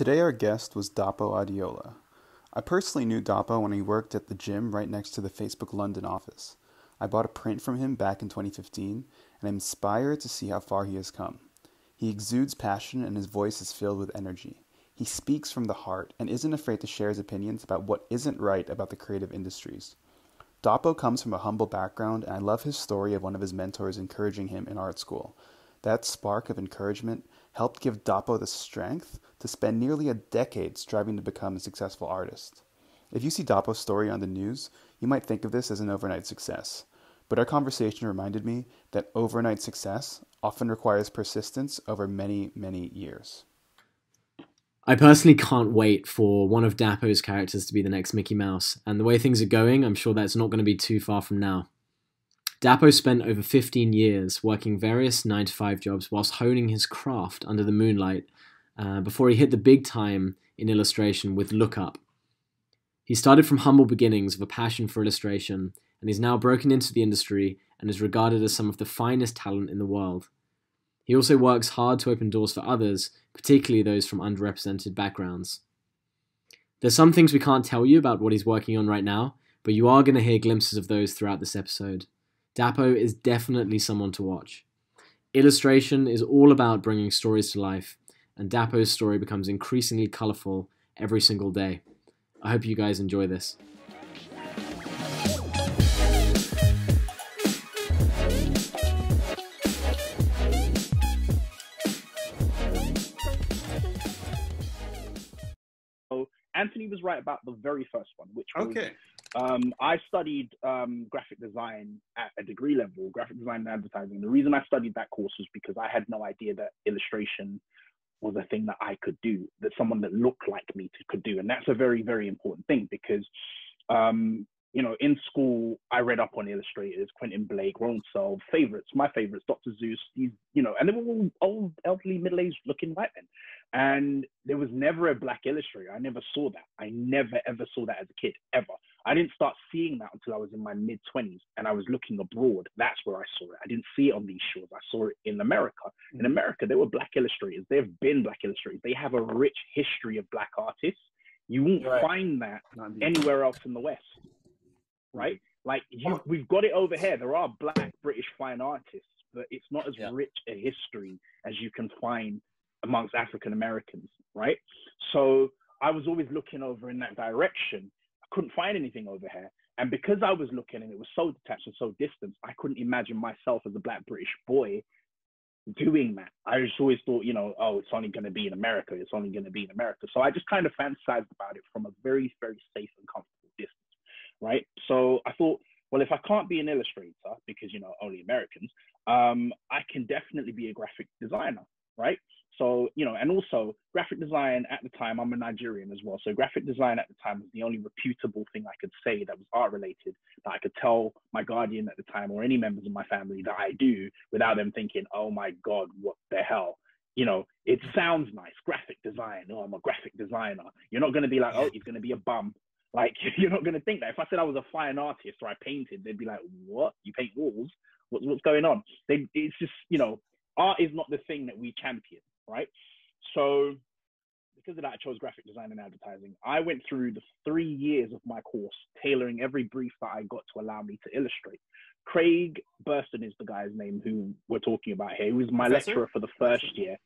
Today, our guest was Dapo Adeola. I personally knew Dapo when he worked at the gym right next to the Facebook London office. I bought a print from him back in 2015, and I'm inspired to see how far he has come. He exudes passion, and his voice is filled with energy. He speaks from the heart and isn't afraid to share his opinions about what isn't right about the creative industries. Dapo comes from a humble background, and I love his story of one of his mentors encouraging him in art school. That spark of encouragement helped give Dapo the strength to spend nearly a decade striving to become a successful artist. If you see Dapo's story on the news, you might think of this as an overnight success. But our conversation reminded me that overnight success often requires persistence over many, many years. I personally can't wait for one of Dapo's characters to be the next Mickey Mouse, and the way things are going, I'm sure that's not going to be too far from now. Dapo spent over 15 years working various 9 to 5 jobs whilst honing his craft under the moonlight uh, before he hit the big time in illustration with Look Up. He started from humble beginnings of a passion for illustration, and he's now broken into the industry and is regarded as some of the finest talent in the world. He also works hard to open doors for others, particularly those from underrepresented backgrounds. There's some things we can't tell you about what he's working on right now, but you are going to hear glimpses of those throughout this episode. Dapo is definitely someone to watch. Illustration is all about bringing stories to life, and Dapo's story becomes increasingly colourful every single day. I hope you guys enjoy this. Anthony was right about the very first one, which was, Okay. Um, I studied um, graphic design at a degree level, graphic design and advertising. The reason I studied that course was because I had no idea that illustration was a thing that I could do, that someone that looked like me could do, and that's a very, very important thing because, um, you know, in school I read up on illustrators, Quentin Blake, Ron Searle, favorites, my favorites, Dr. Seuss, these, you know, and they were all old, elderly, middle-aged looking white men. And there was never a black illustrator. I never saw that. I never ever saw that as a kid, ever. I didn't start seeing that until I was in my mid 20s and I was looking abroad. That's where I saw it. I didn't see it on these shores. I saw it in America. In America, there were black illustrators. There have been black illustrators. They have a rich history of black artists. You won't Right. find that anywhere else in the West, right? Like you, we've got it over here. There are black British fine artists, but it's not as Yeah. rich a history as you can find amongst African Americans, right? So I was always looking over in that direction. Couldn't find anything over here. And because I was looking and it was so detached and so distant, I couldn't imagine myself as a black British boy doing that. I just always thought, you know, oh, it's only going to be in America. It's only going to be in America. So I just kind of fantasized about it from a very, very safe and comfortable distance, right? So I thought, well, if I can't be an illustrator because, you know, only Americans, um, I can definitely be a graphic designer, right? So, you know, and also graphic design at the time, I'm a Nigerian as well. So graphic design at the time was the only reputable thing I could say that was art related that I could tell my guardian at the time or any members of my family that I do without them thinking, oh my God, what the hell? You know, it sounds nice, graphic design. Oh, I'm a graphic designer. You're not going to be like, oh, he's going to be a bum. Like, you're not going to think that. If I said I was a fine artist or I painted, they'd be like, what? You paint walls? What's, what's going on? They, it's just, you know, art is not the thing that we champion, right? So because of that, I chose graphic design and advertising. I went through the three years of my course, tailoring every brief that I got to allow me to illustrate. Craig Burston is the guy's name who we're talking about here. He was my Professor? lecturer for the first year.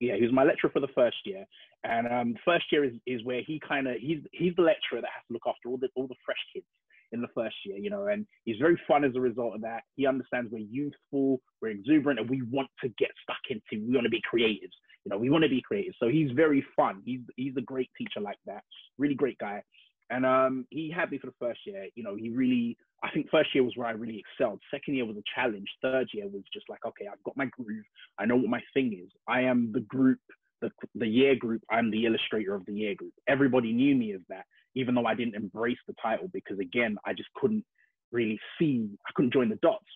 Yeah, he was my lecturer for the first year, and um, first year is, is where he kind of he's he's the lecturer that has to look after all the all the fresh kids in the first year, you know, and he's very fun as a result of that. He understands we're youthful, we're exuberant, and we want to get stuck into. We want to be creatives, you know. We want to be creative. So he's very fun. He's he's a great teacher like that. Really great guy. And um, he had me for the first year. You know, he really. I think first year was where I really excelled. Second year was a challenge. Third year was just like, okay, I've got my groove. I know what my thing is. I am the group, the the year group. I'm the illustrator of the year group. Everybody knew me as that even though I didn't embrace the title because again, I just couldn't really see, I couldn't join the dots.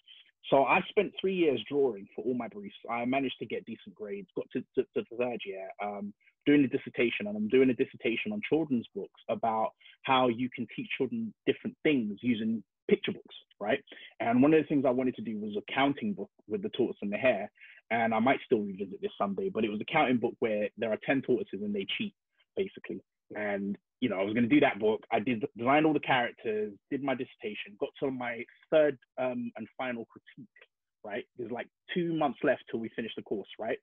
So I spent three years drawing for all my briefs. I managed to get decent grades, got to, to, to the third year, um, doing a dissertation, and I'm doing a dissertation on children's books about how you can teach children different things using picture books, right? And one of the things I wanted to do was a counting book with the tortoise and the hare. And I might still revisit this someday, but it was a counting book where there are 10 tortoises and they cheat basically. and you know, I was going to do that book. I did designed all the characters, did my dissertation, got to my third um, and final critique. Right, there's like two months left till we finish the course, right?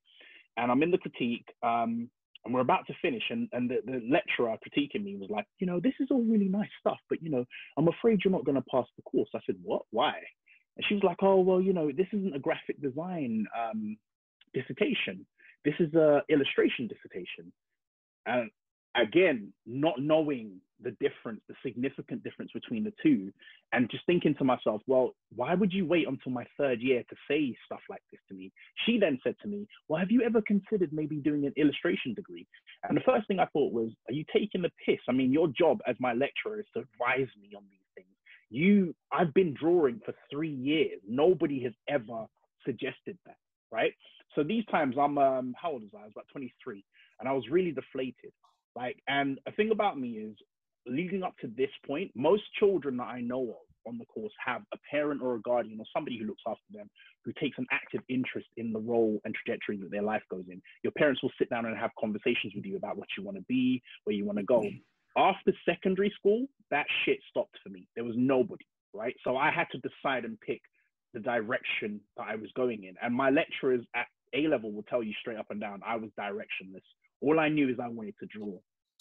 And I'm in the critique, um, and we're about to finish, and and the, the lecturer critiquing me was like, you know, this is all really nice stuff, but you know, I'm afraid you're not going to pass the course. I said, what? Why? And she was like, oh well, you know, this isn't a graphic design um, dissertation. This is a illustration dissertation. And again, not knowing the difference, the significant difference between the two, and just thinking to myself, well, why would you wait until my third year to say stuff like this to me? She then said to me, well, have you ever considered maybe doing an illustration degree? And the first thing I thought was, are you taking the piss? I mean, your job as my lecturer is to advise me on these things. You, I've been drawing for three years. Nobody has ever suggested that, right? So these times I'm, um, how old was I? I was about 23 and I was really deflated like, and a thing about me is leading up to this point, most children that I know of on the course have a parent or a guardian or somebody who looks after them who takes an active interest in the role and trajectory that their life goes in. Your parents will sit down and have conversations with you about what you want to be, where you want to go. Mm-hmm. After secondary school, that shit stopped for me. There was nobody, right? So I had to decide and pick the direction that I was going in. And my lecturers at A level will tell you straight up and down, I was directionless. All I knew is I wanted to draw,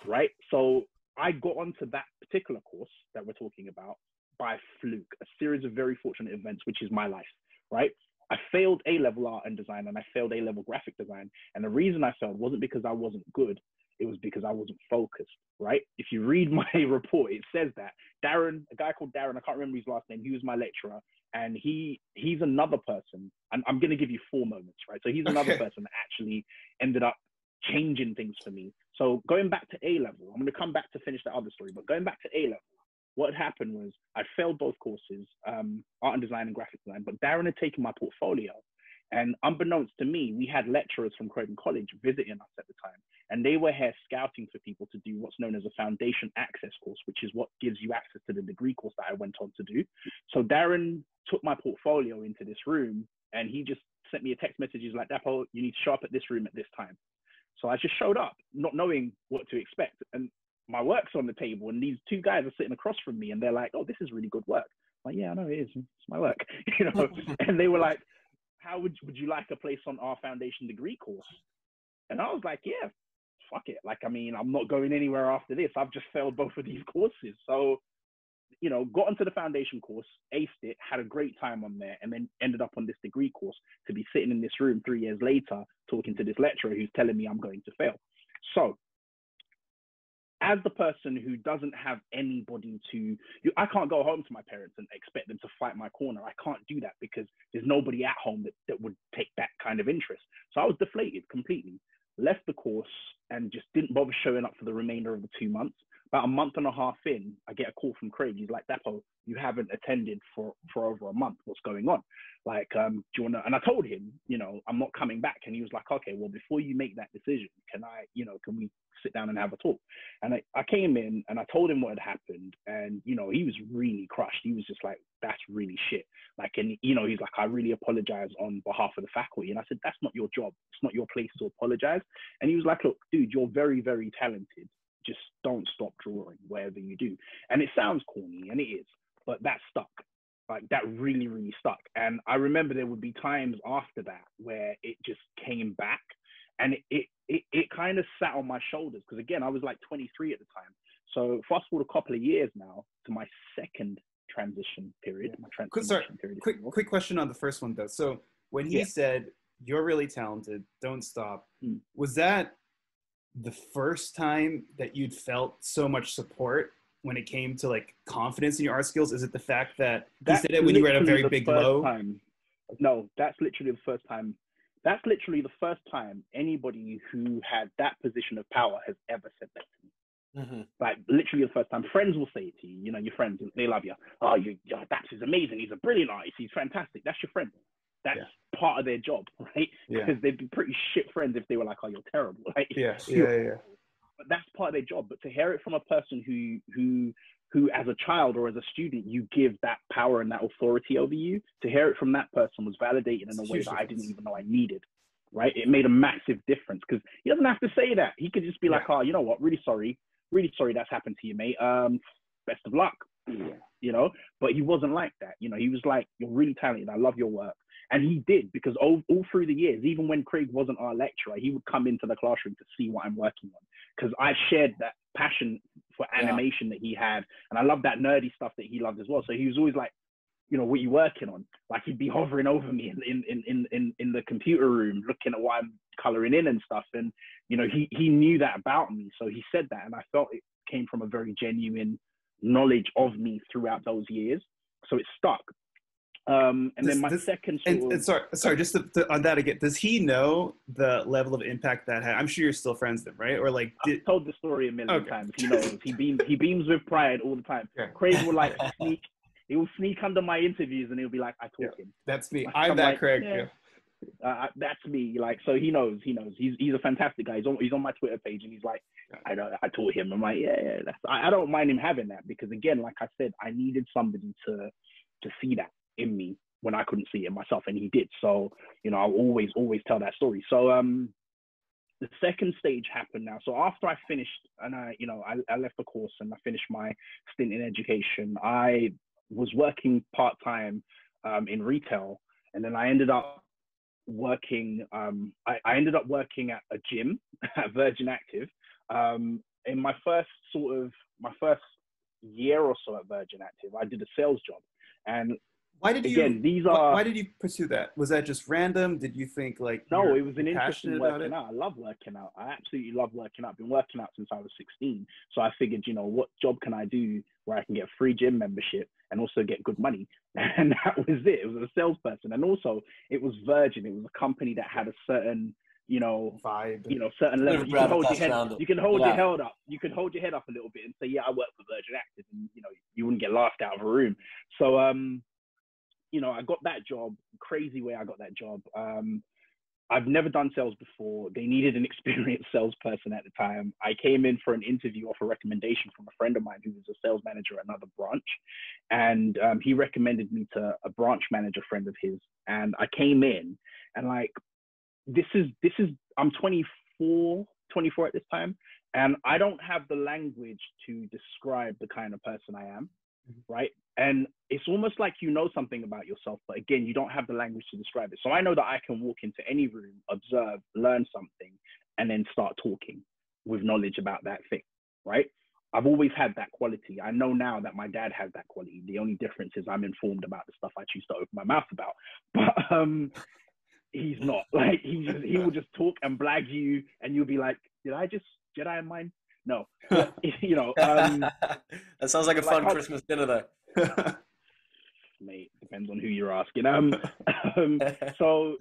right? So I got onto that particular course that we're talking about by fluke, a series of very fortunate events, which is my life, right? I failed A level art and design and I failed A level graphic design. And the reason I failed wasn't because I wasn't good, it was because I wasn't focused, right? If you read my report, it says that Darren, a guy called Darren, I can't remember his last name, he was my lecturer, and he he's another person. And I'm gonna give you four moments, right? So he's another okay. person that actually ended up changing things for me. So going back to A level, I'm going to come back to finish that other story, but going back to A level, what had happened was I failed both courses, um, art and design and graphic design, but Darren had taken my portfolio. And unbeknownst to me, we had lecturers from Croydon College visiting us at the time, and they were here scouting for people to do what's known as a foundation access course, which is what gives you access to the degree course that I went on to do. So Darren took my portfolio into this room, and he just sent me a text message. He's like, Dapo, you need to show up at this room at this time. So I just showed up, not knowing what to expect. And my work's on the table, and these two guys are sitting across from me, and they're like, "Oh, this is really good work." I'm like, yeah, I know it is. It's my work, you know. and they were like, "How would would you like a place on our foundation degree course?" And I was like, "Yeah, fuck it. Like, I mean, I'm not going anywhere after this. I've just failed both of these courses, so you know, got onto the foundation course, aced it, had a great time on there, and then ended up on this degree course to be sitting in this room three years later talking to this lecturer who's telling me I'm going to fail. So, as the person who doesn't have anybody to, you, I can't go home to my parents and expect them to fight my corner. I can't do that because there's nobody at home that, that would take that kind of interest. So I was deflated completely, left the course, and just didn't bother showing up for the remainder of the two months about a month and a half in, I get a call from Craig. He's like, Dapo, you haven't attended for, for over a month. What's going on? Like, um, do you want to? And I told him, you know, I'm not coming back. And he was like, okay, well, before you make that decision, can I, you know, can we sit down and have a talk? And I, I came in and I told him what had happened. And, you know, he was really crushed. He was just like, that's really shit. Like, and, you know, he's like, I really apologize on behalf of the faculty. And I said, that's not your job. It's not your place to apologize. And he was like, look, dude, you're very, very talented just don't stop drawing wherever you do. And it sounds corny, and it is, but that stuck. Like that really, really stuck. And I remember there would be times after that where it just came back and it it it, it kind of sat on my shoulders because again I was like 23 at the time. So fast forward a couple of years now to my second transition period. My transition sorry, period. Quick quick question on the first one though. So when he yeah. said you're really talented, don't stop, hmm. was that the first time that you'd felt so much support when it came to like confidence in your art skills? Is it the fact that that's he said it when you were at a very big low? Time. No, that's literally the first time. That's literally the first time anybody who had that position of power has ever said that to me. Mm-hmm. Like literally the first time, friends will say it to you. You know, your friends they love you. Oh, you, oh, Dax is amazing. He's a brilliant artist. He's fantastic. That's your friend. That's yeah. part of their job, right? Yeah. Because they'd be pretty shit friends if they were like, "Oh, you're terrible." Like, yeah, yeah, yeah. But that's part of their job. But to hear it from a person who who who, as a child or as a student, you give that power and that authority over you, to hear it from that person was validated in a way that I didn't even know I needed. Right? It made a massive difference because he doesn't have to say that. He could just be yeah. like, "Oh, you know what? Really sorry. really sorry that's happened to you, mate. Um, best of luck. Yeah. You know, but he wasn't like that. You know, he was like, you're really talented. I love your work. And he did because all, all through the years, even when Craig wasn't our lecturer, he would come into the classroom to see what I'm working on because I shared that passion for animation yeah. that he had, and I love that nerdy stuff that he loved as well. So he was always like, you know, what are you working on? Like he'd be hovering over me in in in in in the computer room, looking at what I'm coloring in and stuff. And you know, he he knew that about me, so he said that, and I felt it came from a very genuine knowledge of me throughout those years. So it stuck. Um, and Does- then my does- second And, of, and sorry, sorry, just to, to, on that again. Does he know the level of impact that had? I'm sure you're still friends with him, right? Or like, did, I've told the story a million Okay. times. He knows. He beams. He beams with pride all the time. Okay. Craig will like sneak. He will sneak under my interviews and he'll be like, "I taught him." that's me. I'm I'm that like, Craig. yeah. yeah. Uh, that's me. Like, so he knows. He knows. He's he's a fantastic guy. He's on he's on my Twitter page and he's like, I know. I taught him. I'm like, yeah, yeah. That's, I, I don't mind him having that because again, like I said, I needed somebody to to see that in me when I couldn't see it myself, and he did. So you know, I'll always always tell that story. So um, the second stage happened now. So after I finished and I, you know, I, I left the course and I finished my stint in education, I was working part time um, in retail, and then I ended up working. Um, I, I ended up working at a gym at Virgin Active. Um, in my first sort of my first year or so at Virgin Active, I did a sales job, and Why did you? again, these are why did you pursue that? Was that just random? Did you think like? No, it was an interest in working out. I love working out. I absolutely love working out. I've been working out since I was 16. So I figured, you know, what job can I do where I can get a free gym membership and also get good money? And that was it. It was a salesperson. And also, it was Virgin. It was a company that had a certain, you know, vibe. you know, certain level. You Bit can hold your head. around. You can hold Yeah. your head up. You can hold your head up a little bit and say, "Yeah, I work for Virgin Active," and you know, you wouldn't get laughed out of a room. So, um, you know, I got that job. Crazy way I got that job. Um, I've never done sales before. They needed an experienced salesperson at the time. I came in for an interview off a recommendation from a friend of mine who was a sales manager at another branch. And um, he recommended me to a branch manager friend of his. And I came in and like, this is, this is, I'm 24, 24 at this time. And I don't have the language to describe the kind of person I am. Right. And it's almost like you know something about yourself, but again, you don't have the language to describe it. So I know that I can walk into any room, observe, learn something, and then start talking with knowledge about that thing, right? I've always had that quality. I know now that my dad has that quality. The only difference is I'm informed about the stuff I choose to open my mouth about. But um, he's not. Like he just he will just talk and blag you, and you'll be like, "Did I just Jedi mind?" No, But, you know. Um, that sounds like a fun how- Christmas dinner, though. mate, depends on who you're asking. Um, um so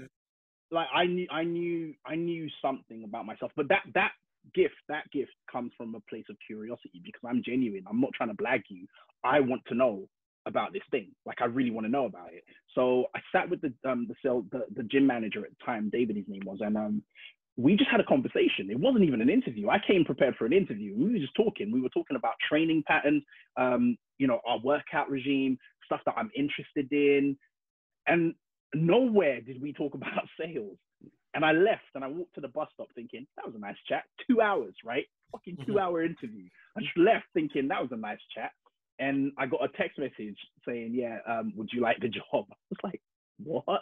like I knew I knew I knew something about myself, but that that gift that gift comes from a place of curiosity because I'm genuine. I'm not trying to blag you. I want to know about this thing. Like I really want to know about it. So I sat with the um the cell the, the gym manager at the time, David his name was, and um we just had a conversation. It wasn't even an interview. I came prepared for an interview. We were just talking. We were talking about training patterns, um, you know, our workout regime, stuff that I'm interested in. And nowhere did we talk about sales. And I left and I walked to the bus stop thinking, that was a nice chat. Two hours, right? Fucking two hour interview. I just left thinking that was a nice chat. And I got a text message saying, yeah, um, would you like the job? I was like, what?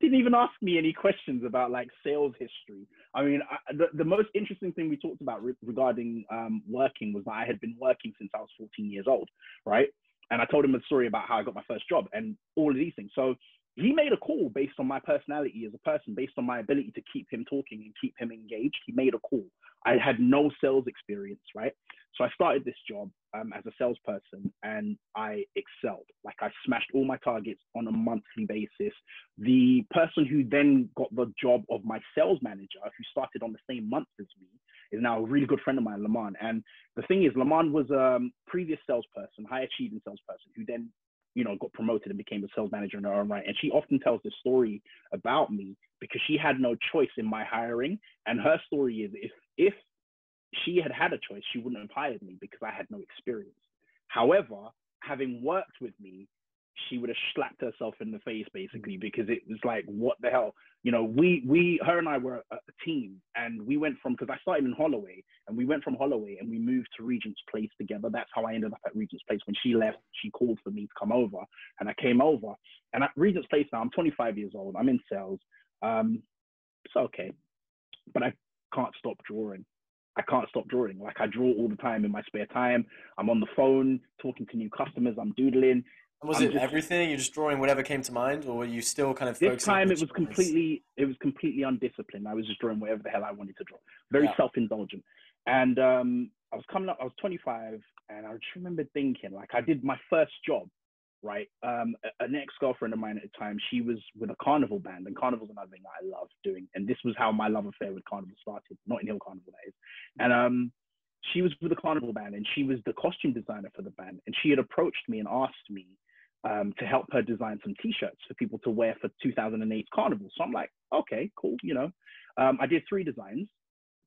Didn't even ask me any questions about like sales history. I mean, I, the, the most interesting thing we talked about re- regarding um, working was that I had been working since I was 14 years old, right? And I told him a story about how I got my first job and all of these things. So he made a call based on my personality as a person, based on my ability to keep him talking and keep him engaged. He made a call. I had no sales experience, right? So I started this job um, as a salesperson and I excelled. Like I smashed all my targets on a monthly basis. The person who then got the job of my sales manager, who started on the same month as me, is now a really good friend of mine, Lamont. And the thing is, Lamont was a um, previous salesperson, high achieving salesperson, who then you know, got promoted and became a sales manager in her own right. And she often tells this story about me because she had no choice in my hiring. And her story is if if she had had a choice, she wouldn't have hired me because I had no experience. However, having worked with me, she would have slapped herself in the face basically because it was like, what the hell? You know, we we her and I were a, a team, and we went from because I started in Holloway, and we went from Holloway and we moved to Regent's Place together. That's how I ended up at Regent's Place. When she left, she called for me to come over, and I came over. And at Regent's Place now, I'm 25 years old. I'm in sales. Um, it's okay, but I can't stop drawing. I can't stop drawing. Like I draw all the time in my spare time. I'm on the phone talking to new customers. I'm doodling. Was I'm it just- everything? You're just drawing whatever came to mind, or were you still kind of This time it was completely it was completely undisciplined. I was just drawing whatever the hell I wanted to draw. Very Yeah. self-indulgent. And um, I was coming up. I was 25, and I just remember thinking like I did my first job. Right, um, an ex-girlfriend of mine at the time. She was with a carnival band, and carnival's another thing I love doing. And this was how my love affair with carnival started. Notting Hill Carnival, is. And um, she was with the carnival band, and she was the costume designer for the band. And she had approached me and asked me um, to help her design some t-shirts for people to wear for 2008 carnival. So I'm like, okay, cool. You know, um, I did three designs,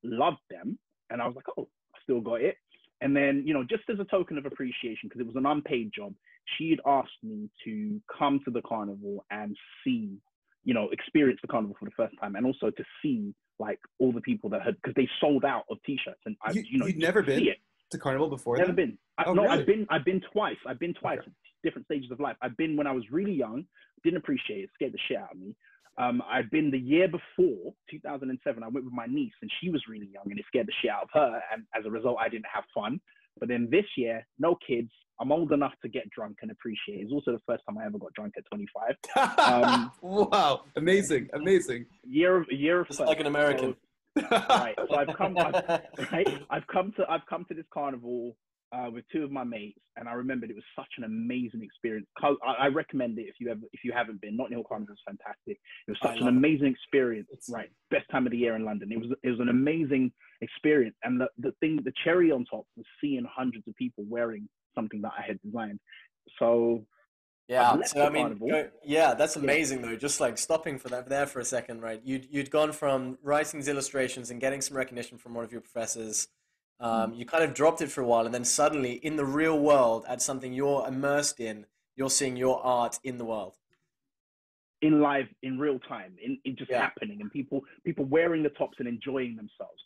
loved them, and I was like, oh, I still got it. And then, you know, just as a token of appreciation, because it was an unpaid job, she had asked me to come to the carnival and see, you know, experience the carnival for the first time, and also to see like all the people that had, because they sold out of t-shirts, and I, You- you, know, you'd never been see it. to Carnival before Never then? been. I, Oh, no, really? I've been. I've been twice. I've been twice. Okay. Different stages of life. I've been when I was really young. Didn't appreciate it. Scared the shit out of me. Um, I've been the year before, 2007. I went with my niece, and she was really young, and it scared the shit out of her. And as a result, I didn't have fun. But then this year, no kids. I'm old enough to get drunk and appreciate. It's also the first time I ever got drunk at 25. Um, wow, amazing, amazing. Year of year of Just first. like an American. So, right. So I've come. I've, right? I've come to I've come to this carnival uh, with two of my mates, and I remembered it was such an amazing experience. I, I recommend it if you ever if you haven't been. Notting Hill Carnival is fantastic. It was such an love it. amazing experience. It's- right, best time of the year in London. It was it was an amazing experience, and the the thing the cherry on top was seeing hundreds of people wearing something that I had designed. So Yeah, so I mean, go- yeah, that's amazing though. Just like stopping for that there for a second, right? You'd you'd gone from writing these illustrations and getting some recognition from one of your professors. Um, you kind of dropped it for a while, and then suddenly, in the real world, at something you're immersed in, you're seeing your art in the world. in live in real time in, in just Yeah. happening and people people wearing the tops and enjoying themselves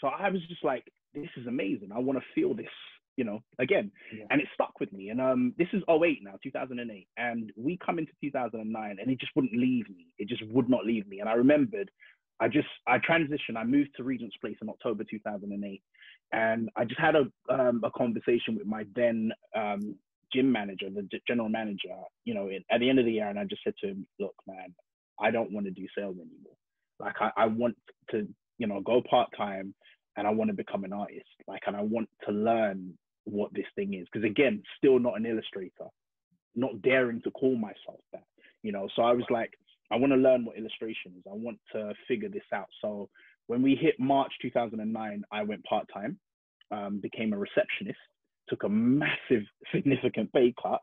so i was just like this is amazing i want to feel this you know again Yeah. and it stuck with me and um this is 08 now 2008 and we come into 2009 and it just wouldn't leave me it just would not leave me and i remembered i just i transitioned i moved to regent's place in october 2008 and i just had a um, a conversation with my then um gym manager, the general manager, you know, at the end of the year, and I just said to him, "Look, man, I don't want to do sales anymore. Like, I, I want to, you know, go part time, and I want to become an artist. Like, and I want to learn what this thing is. Because again, still not an illustrator, not daring to call myself that, you know. So I was like, I want to learn what illustration is. I want to figure this out. So when we hit March 2009, I went part time, um, became a receptionist took a massive, significant pay cut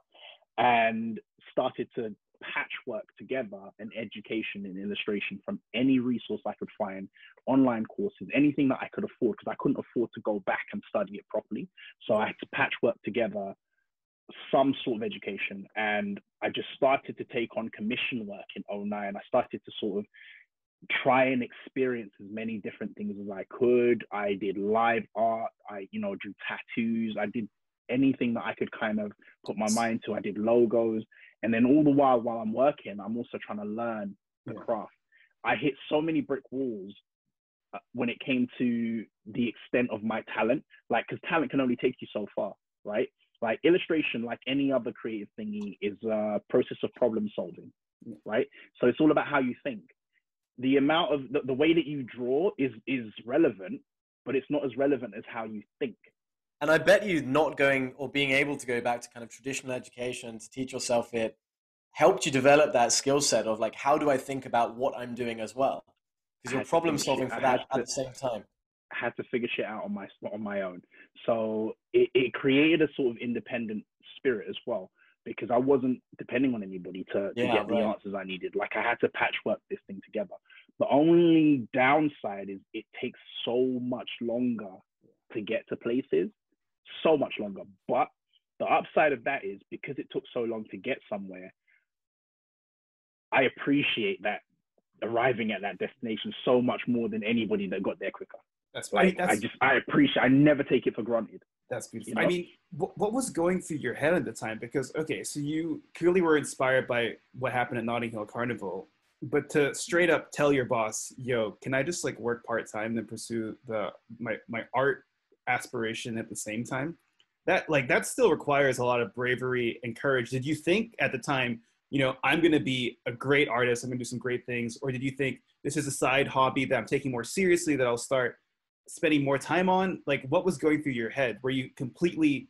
and started to patchwork together an education in illustration from any resource I could find, online courses, anything that I could afford, because I couldn't afford to go back and study it properly. So I had to patchwork together some sort of education. And I just started to take on commission work in 09. I started to sort of try and experience as many different things as I could. I did live art. I, you know, drew tattoos. I did anything that I could kind of put my mind to. I did logos. And then all the while, while I'm working, I'm also trying to learn the craft. I hit so many brick walls uh, when it came to the extent of my talent. Like, because talent can only take you so far, right? Like illustration, like any other creative thingy, is a process of problem solving, right? So it's all about how you think the amount of the, the way that you draw is is relevant but it's not as relevant as how you think And I bet you not going or being able to go back to kind of traditional education to teach yourself it helped you develop that skill set of like, how do I think about what I'm doing as well? Because you're problem solving shit. for that to- at the same time. I had to figure shit out on my on my own so it, it created a sort of independent spirit as well because i wasn't depending on anybody to, to Yeah, get the right. answers i needed like i had to patchwork this thing together the only downside is it takes so much longer to get to places so much longer but The upside of that is because it took so long to get somewhere, I appreciate that arriving at that destination so much more than anybody that got there quicker. That's Like I, that's, I just I appreciate I never take it for granted. That's beautiful. You I mean, what, what was going through your head at the time? Because okay, so you clearly were inspired by what happened at Notting Hill Carnival, but to straight up tell your boss, "Yo, can I just like work part time and pursue the my my art aspiration at the same time?" That like that still requires a lot of bravery and courage. Did you think at the time, you know, I'm going to be a great artist, I'm going to do some great things, or did you think this is a side hobby that I'm taking more seriously that I'll start spending more time on? Like, what was going through your head? Were you completely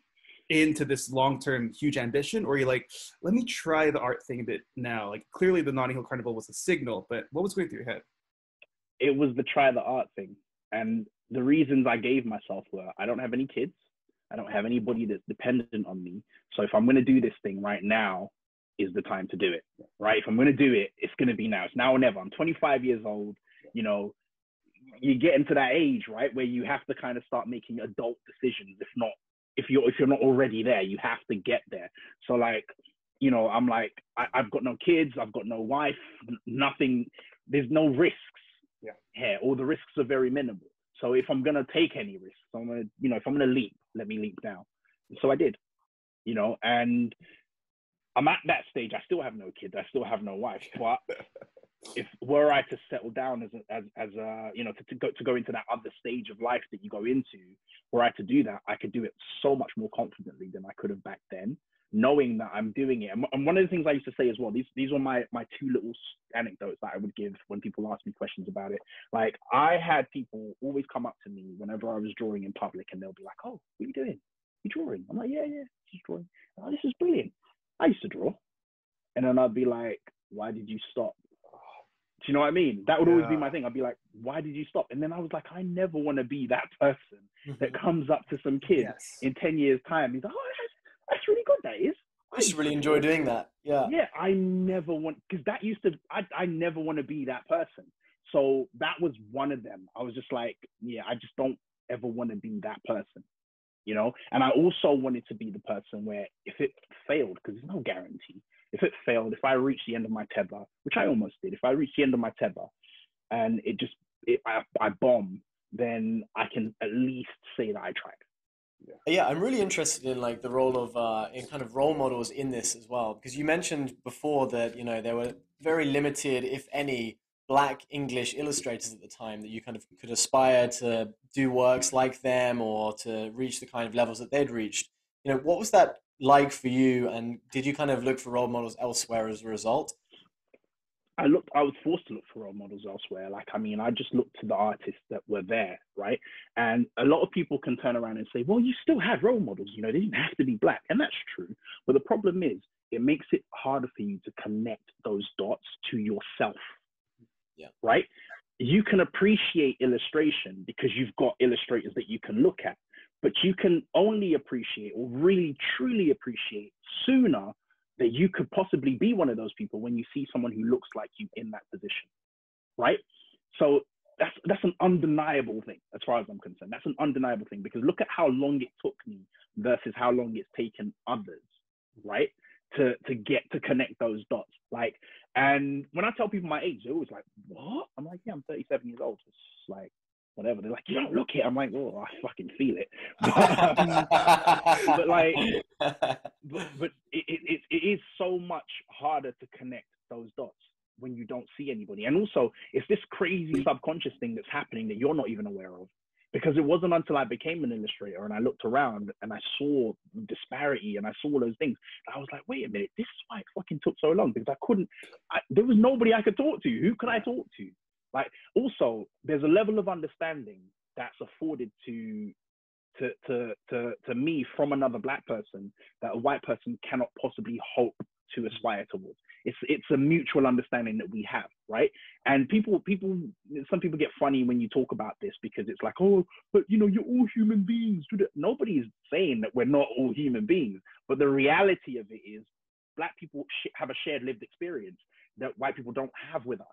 into this long-term huge ambition, or you like, let me try the art thing a bit now? Like, clearly the Notting Hill Carnival was a signal, but what was going through your head? It was the try the art thing. And the reasons I gave myself were I don't have any kids. I don't have anybody that's dependent on me. So if I'm going to do this thing right now, is the time to do it. Right? If I'm going to do it, it's going to be now. It's now or never. I'm 25 years old. You know, you get into that age, right, where you have to kind of start making adult decisions. If not, if you're if you're not already there, you have to get there. So like, you know, I'm like, I, I've got no kids, I've got no wife, nothing. There's no risks Yeah. here, All the risks are very minimal. So if I'm gonna take any risks, I'm gonna, you know, if I'm gonna leap, let me leap now. So I did, you know, and I'm at that stage. I still have no kids. I still have no wife. But if were I to settle down as a, as as a you know to, to go to go into that other stage of life that you go into, were I to do that, I could do it so much more confidently than I could have back then, knowing that I'm doing it. And, and one of the things I used to say as well, these these were my my two little anecdotes that I would give when people ask me questions about it. Like I had people always come up to me whenever I was drawing in public, and they'll be like, "Oh, what are you doing? You drawing?" I'm like, "Yeah, yeah, just drawing." Oh, this is brilliant. I used to draw, and then I'd be like, "Why did you stop?" Do you know what I mean? That would always be my thing. I'd be like, "Why did you stop?" And then I was like, "I never want to be that person that mm-hmm. comes up to some kid Yes. in ten years' time. He's like, "Oh, that's, that's really good. That is." I just really enjoy doing that. Yeah. Yeah, I never want because that used to. I I never want to be that person. So that was one of them. I was just like, yeah, I just don't ever want to be that person, you know. And I also wanted to be the person where if it failed, because there's no guarantee. If it failed, if I reached the end of my tether, which I almost did, if I reached the end of my tether, and it just it, I, I bomb, then I can at least say that I tried. Yeah, I'm really interested in like the role of uh, in kind of role models in this as well, because you mentioned before that you know there were very limited, if any, black English illustrators at the time that you kind of could aspire to do works like them or to reach the kind of levels that they'd reached. You know, what was that like for you, and did you kind of look for role models elsewhere as a result? I looked, I was forced to look for role models elsewhere. Like, I mean, I just looked to the artists that were there, right? And a lot of people can turn around and say, well, you still had role models, you know, they didn't have to be black. And that's true. But the problem is, it makes it harder for you to connect those dots to yourself. Yeah. Right? You can appreciate illustration because you've got illustrators that you can look at, but you can only appreciate or really truly appreciate sooner that you could possibly be one of those people when you see someone who looks like you in that position, right? So that's that's an undeniable thing as far as I'm concerned. That's an undeniable thing because look at how long it took me versus how long it's taken others, right? To to get to connect those dots. Like, and when I tell people my age, they're always like, "What?" I'm like, "Yeah, I'm 37 years old." It's like whatever. They're like, "You don't look it." I'm like, "Oh, I fucking feel it." but like, but, but it, it, it, is so much harder to connect those dots when you don't see anybody. And also, it's this crazy subconscious thing that's happening that you're not even aware of. Because it wasn't until I became an illustrator and I looked around and I saw disparity and I saw those things, I was like, wait a minute, this is why it fucking took so long because I couldn't, I, there was nobody I could talk to. Who could I talk to? Like, also, there's a level of understanding that's afforded to to, to, to, to me from another black person that a white person cannot possibly hope to aspire towards. It's it's a mutual understanding that we have, right? And people people some people get funny when you talk about this because it's like, oh, but you know, you're all human beings. Nobody's saying that we're not all human beings, but the reality of it is, black people have a shared lived experience that white people don't have with us,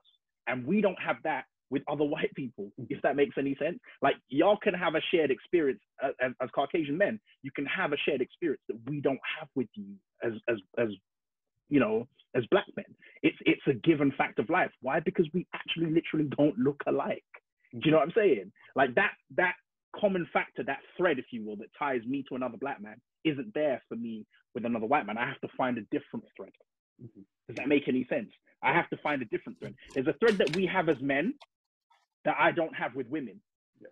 and we don't have that with other white people, if that makes any sense. Like y'all can have a shared experience as, as, as, Caucasian men. You can have a shared experience that we don't have with you as as as you know as black men. It's it's a given fact of life. Why? Because we actually literally don't look alike. Do you know what I'm saying? Like that that common factor, that thread, if you will, that ties me to another black man, isn't there for me with another white man. I have to find a different thread. Mm-hmm. Does that make any sense? I have to find a different thread. There's a thread that we have as men that I don't have with women. Yeah.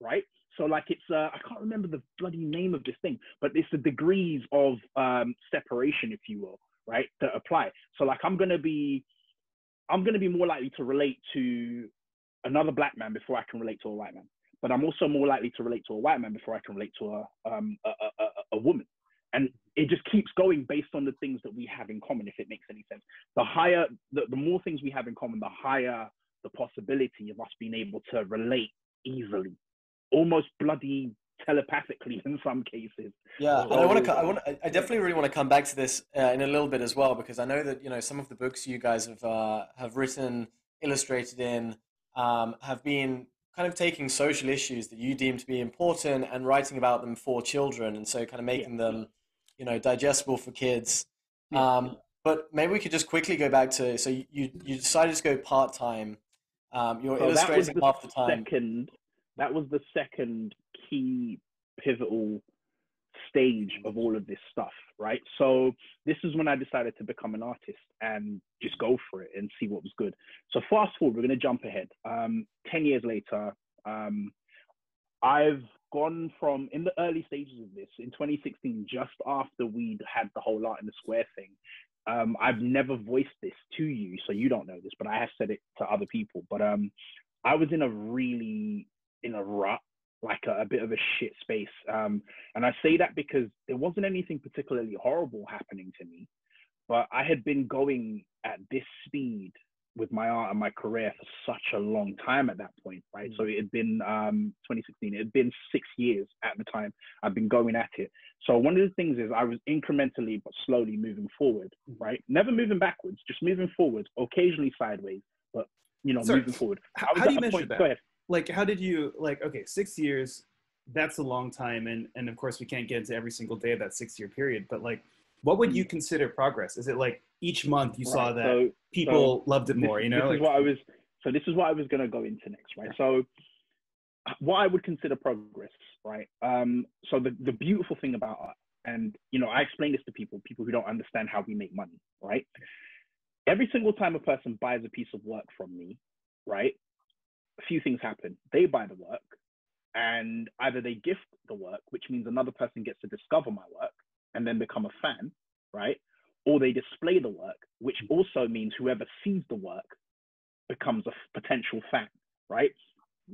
Right? So like it's uh, I can't remember the bloody name of this thing, but it's the degrees of um, separation, if you will, right, that apply. So like I'm gonna be I'm gonna be more likely to relate to another black man before I can relate to a white man. But I'm also more likely to relate to a white man before I can relate to a um, a, a, a, a woman. And it just keeps going based on the things that we have in common, if it makes any sense. The higher, the, the more things we have in common, the higher the possibility of us being able to relate easily, almost bloody telepathically in some cases. Yeah, and I want to, I want, I definitely really want to come back to this uh, in a little bit as well because I know that you know some of the books you guys have uh, have written, illustrated in, um, have been kind of taking social issues that you deem to be important and writing about them for children, and so kind of making yeah. them, you know, digestible for kids. Yeah. Um, but maybe we could just quickly go back to so you you decided to go part time um, you're illustrating the half the time. Second, that was the second key pivotal stage of all of this stuff, right? So this is when I decided to become an artist and just go for it and see what was good. So fast forward, we're going to jump ahead. Um, Ten years later, um, I've gone from in the early stages of this in 2016, just after we'd had the whole art in the square thing um, I've never voiced this to you, so you don't know this, but I have said it to other people. But um, I was in a really in a rut, like a, a bit of a shit space. Um, and I say that because there wasn't anything particularly horrible happening to me, but I had been going at this speed with my art and my career for such a long time at that point, right? Mm. So it had been um, 2016. It had been six years at the time. I've been going at it. So one of the things is I was incrementally but slowly moving forward, mm. right? Never moving backwards, just moving forward, occasionally sideways, but you know, Sorry, moving forward. How, how do you measure point, that? Go ahead. Like, how did you like? Okay, six years. That's a long time, and and of course we can't get into every single day of that six year period. But like, what would you mm. consider progress? Is it like each month you right. saw that so, people so loved it more? you know, this like, is what I was. So this is what I was going to go into next, right? So what I would consider progress, right? Um, so the the beautiful thing about art, and you know, I explain this to people, people who don't understand how we make money, right? Every single time a person buys a piece of work from me, right? A few things happen. They buy the work, and either they gift the work, which means another person gets to discover my work, and then become a fan, right? Or they display the work, which mm-hmm. also means whoever sees the work becomes a potential fan, right?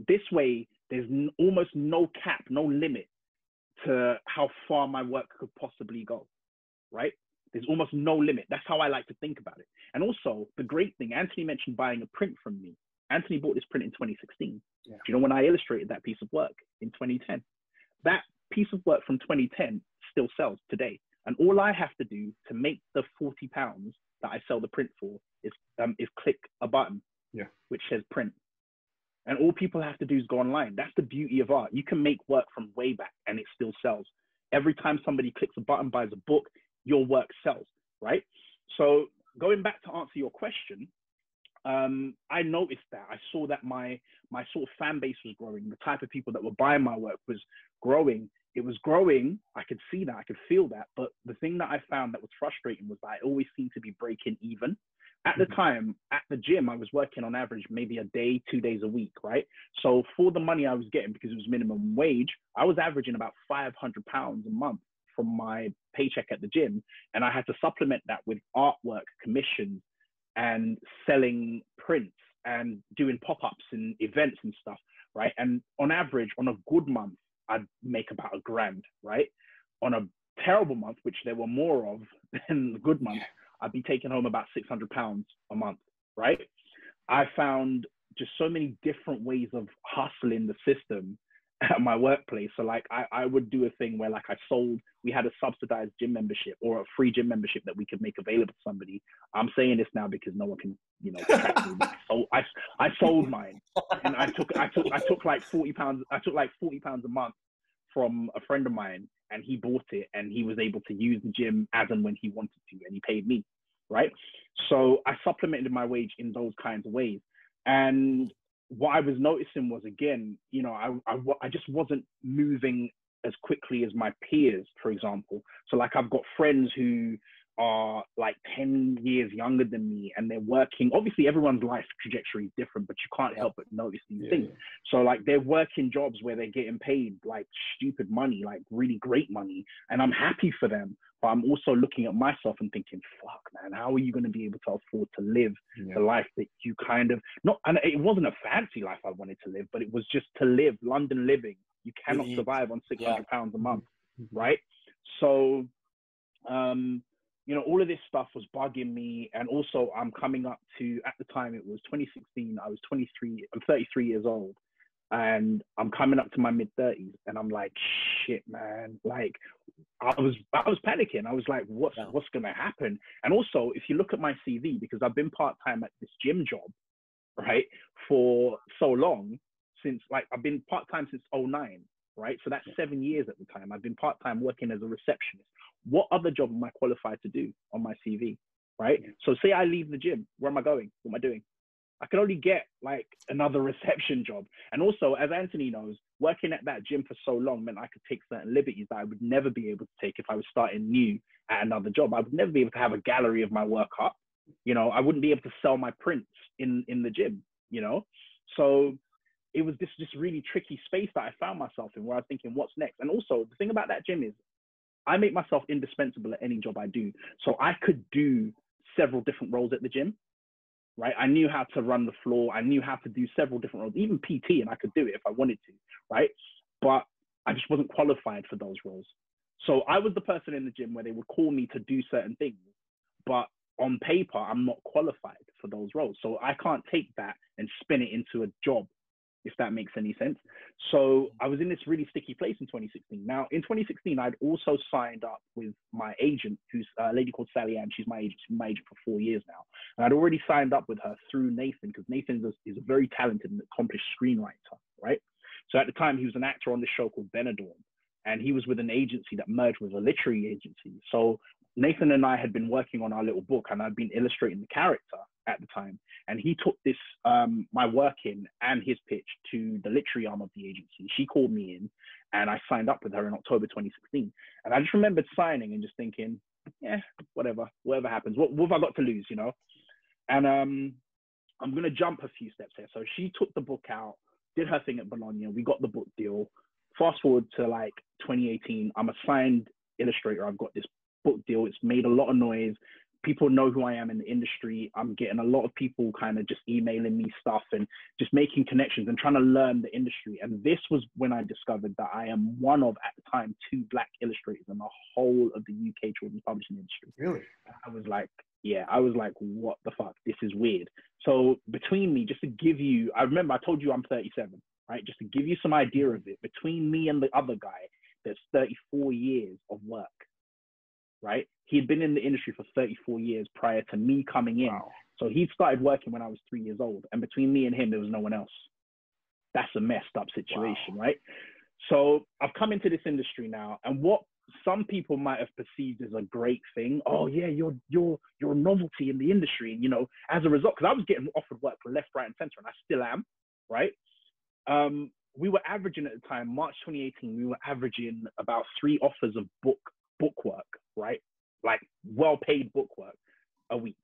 This way, there's n- almost no cap, no limit to how far my work could possibly go, right? There's almost no limit. That's how I like to think about it. And also, the great thing, Anthony mentioned buying a print from me. Anthony bought this print in 2016. Yeah. Do you know when I illustrated that piece of work in 2010? That piece of work from 2010 still sells today. And all I have to do to make the 40 pounds that I sell the print for is, um, is click a button yeah. which says print. And all people have to do is go online. That's the beauty of art. You can make work from way back and it still sells. Every time somebody clicks a button, buys a book, your work sells, right? So going back to answer your question, um, I noticed that. I saw that my my sort of fan base was growing. The type of people that were buying my work was growing. It was growing. I could see that. I could feel that. But the thing that I found that was frustrating was that I always seemed to be breaking even. At the mm-hmm. time, at the gym, I was working on average maybe a day, two days a week, right? So for the money I was getting, because it was minimum wage, I was averaging about 500 pounds a month from my paycheck at the gym. And I had to supplement that with artwork, commissions, and selling prints and doing pop-ups and events and stuff, right? And on average, on a good month, I'd make about a grand, right? On a terrible month, which there were more of than the good month, I'd be taking home about 600 pounds a month, right? I found just so many different ways of hustling the system at my workplace. So like I, I would do a thing where like I sold, we had a subsidized gym membership or a free gym membership that we could make available to somebody. I'm saying this now because no one can, you know, so I, I sold mine and I took, I took, I took like 40 pounds, I took like 40 pounds a month from a friend of mine and he bought it and he was able to use the gym as and when he wanted to and he paid me. Right. So I supplemented my wage in those kinds of ways. And what I was noticing was again, you know, I, I, I just wasn't moving as quickly as my peers, for example. So like I've got friends who are like 10 years younger than me and they're working obviously everyone's life trajectory is different but you can't help but notice these yeah. things so like they're working jobs where they're getting paid like stupid money like really great money and i'm happy for them but i'm also looking at myself and thinking fuck man how are you going to be able to afford to live yeah. the life that you kind of not and it wasn't a fancy life i wanted to live but it was just to live london living you cannot survive on 600 yeah. pounds a month mm-hmm. right so um you know, all of this stuff was bugging me. And also, I'm coming up to, at the time, it was 2016, I was 23, I'm 33 years old. And I'm coming up to my mid 30s, and I'm like, shit, man. Like, I was, I was panicking. I was like, what's, yeah. what's gonna happen? And also, if you look at my CV, because I've been part time at this gym job, right, for so long, since like I've been part time since 09, right? So that's seven years at the time. I've been part time working as a receptionist what other job am I qualified to do on my CV? Right. So say I leave the gym, where am I going? What am I doing? I can only get like another reception job. And also, as Anthony knows, working at that gym for so long meant I could take certain liberties that I would never be able to take if I was starting new at another job. I would never be able to have a gallery of my work up. You know, I wouldn't be able to sell my prints in in the gym. You know, so it was this just really tricky space that I found myself in, where I was thinking, what's next? And also, the thing about that gym is I make myself indispensable at any job I do. So I could do several different roles at the gym, right? I knew how to run the floor. I knew how to do several different roles, even PT, and I could do it if I wanted to, right? But I just wasn't qualified for those roles. So I was the person in the gym where they would call me to do certain things, but on paper, I'm not qualified for those roles. So I can't take that and spin it into a job if that makes any sense. So mm-hmm. I was in this really sticky place in 2016. Now, in 2016, I'd also signed up with my agent, who's a lady called Sallyanne. She's my agent. She's my agent for four years now. And I'd already signed up with her through Nathan because Nathan is a, is a very talented and accomplished screenwriter, right? So at the time, he was an actor on this show called Benidorm. And he was with an agency that merged with a literary agency. So Nathan and I had been working on our little book, and I'd been illustrating the character at the time. And he took this, um, my work in and his pitch to the literary arm of the agency. She called me in and I signed up with her in October 2016. And I just remembered signing and just thinking, yeah, whatever, whatever happens. What, what have I got to lose, you know? And um, I'm going to jump a few steps here. So she took the book out, did her thing at Bologna. We got the book deal. Fast forward to like 2018, I'm a signed illustrator. I've got this book deal. It's made a lot of noise people know who I am in the industry. I'm getting a lot of people kind of just emailing me stuff and just making connections and trying to learn the industry. And this was when I discovered that I am one of, at the time, two black illustrators in the whole of the UK children's publishing industry. Really? I was like, yeah, I was like, what the fuck? This is weird. So between me, just to give you, I remember I told you I'm 37, right? Just to give you some idea of it, between me and the other guy, there's 34 years of work right? He had been in the industry for 34 years prior to me coming in. Wow. So he started working when I was three years old. And between me and him, there was no one else. That's a messed up situation, wow. right? So I've come into this industry now, and what some people might have perceived as a great thing. Oh yeah, you're you're you're a novelty in the industry, and you know, as a result, because I was getting offered work for left, right, and center, and I still am, right? Um, we were averaging at the time, March 2018, we were averaging about three offers of book book work, right? Like well paid book work a week,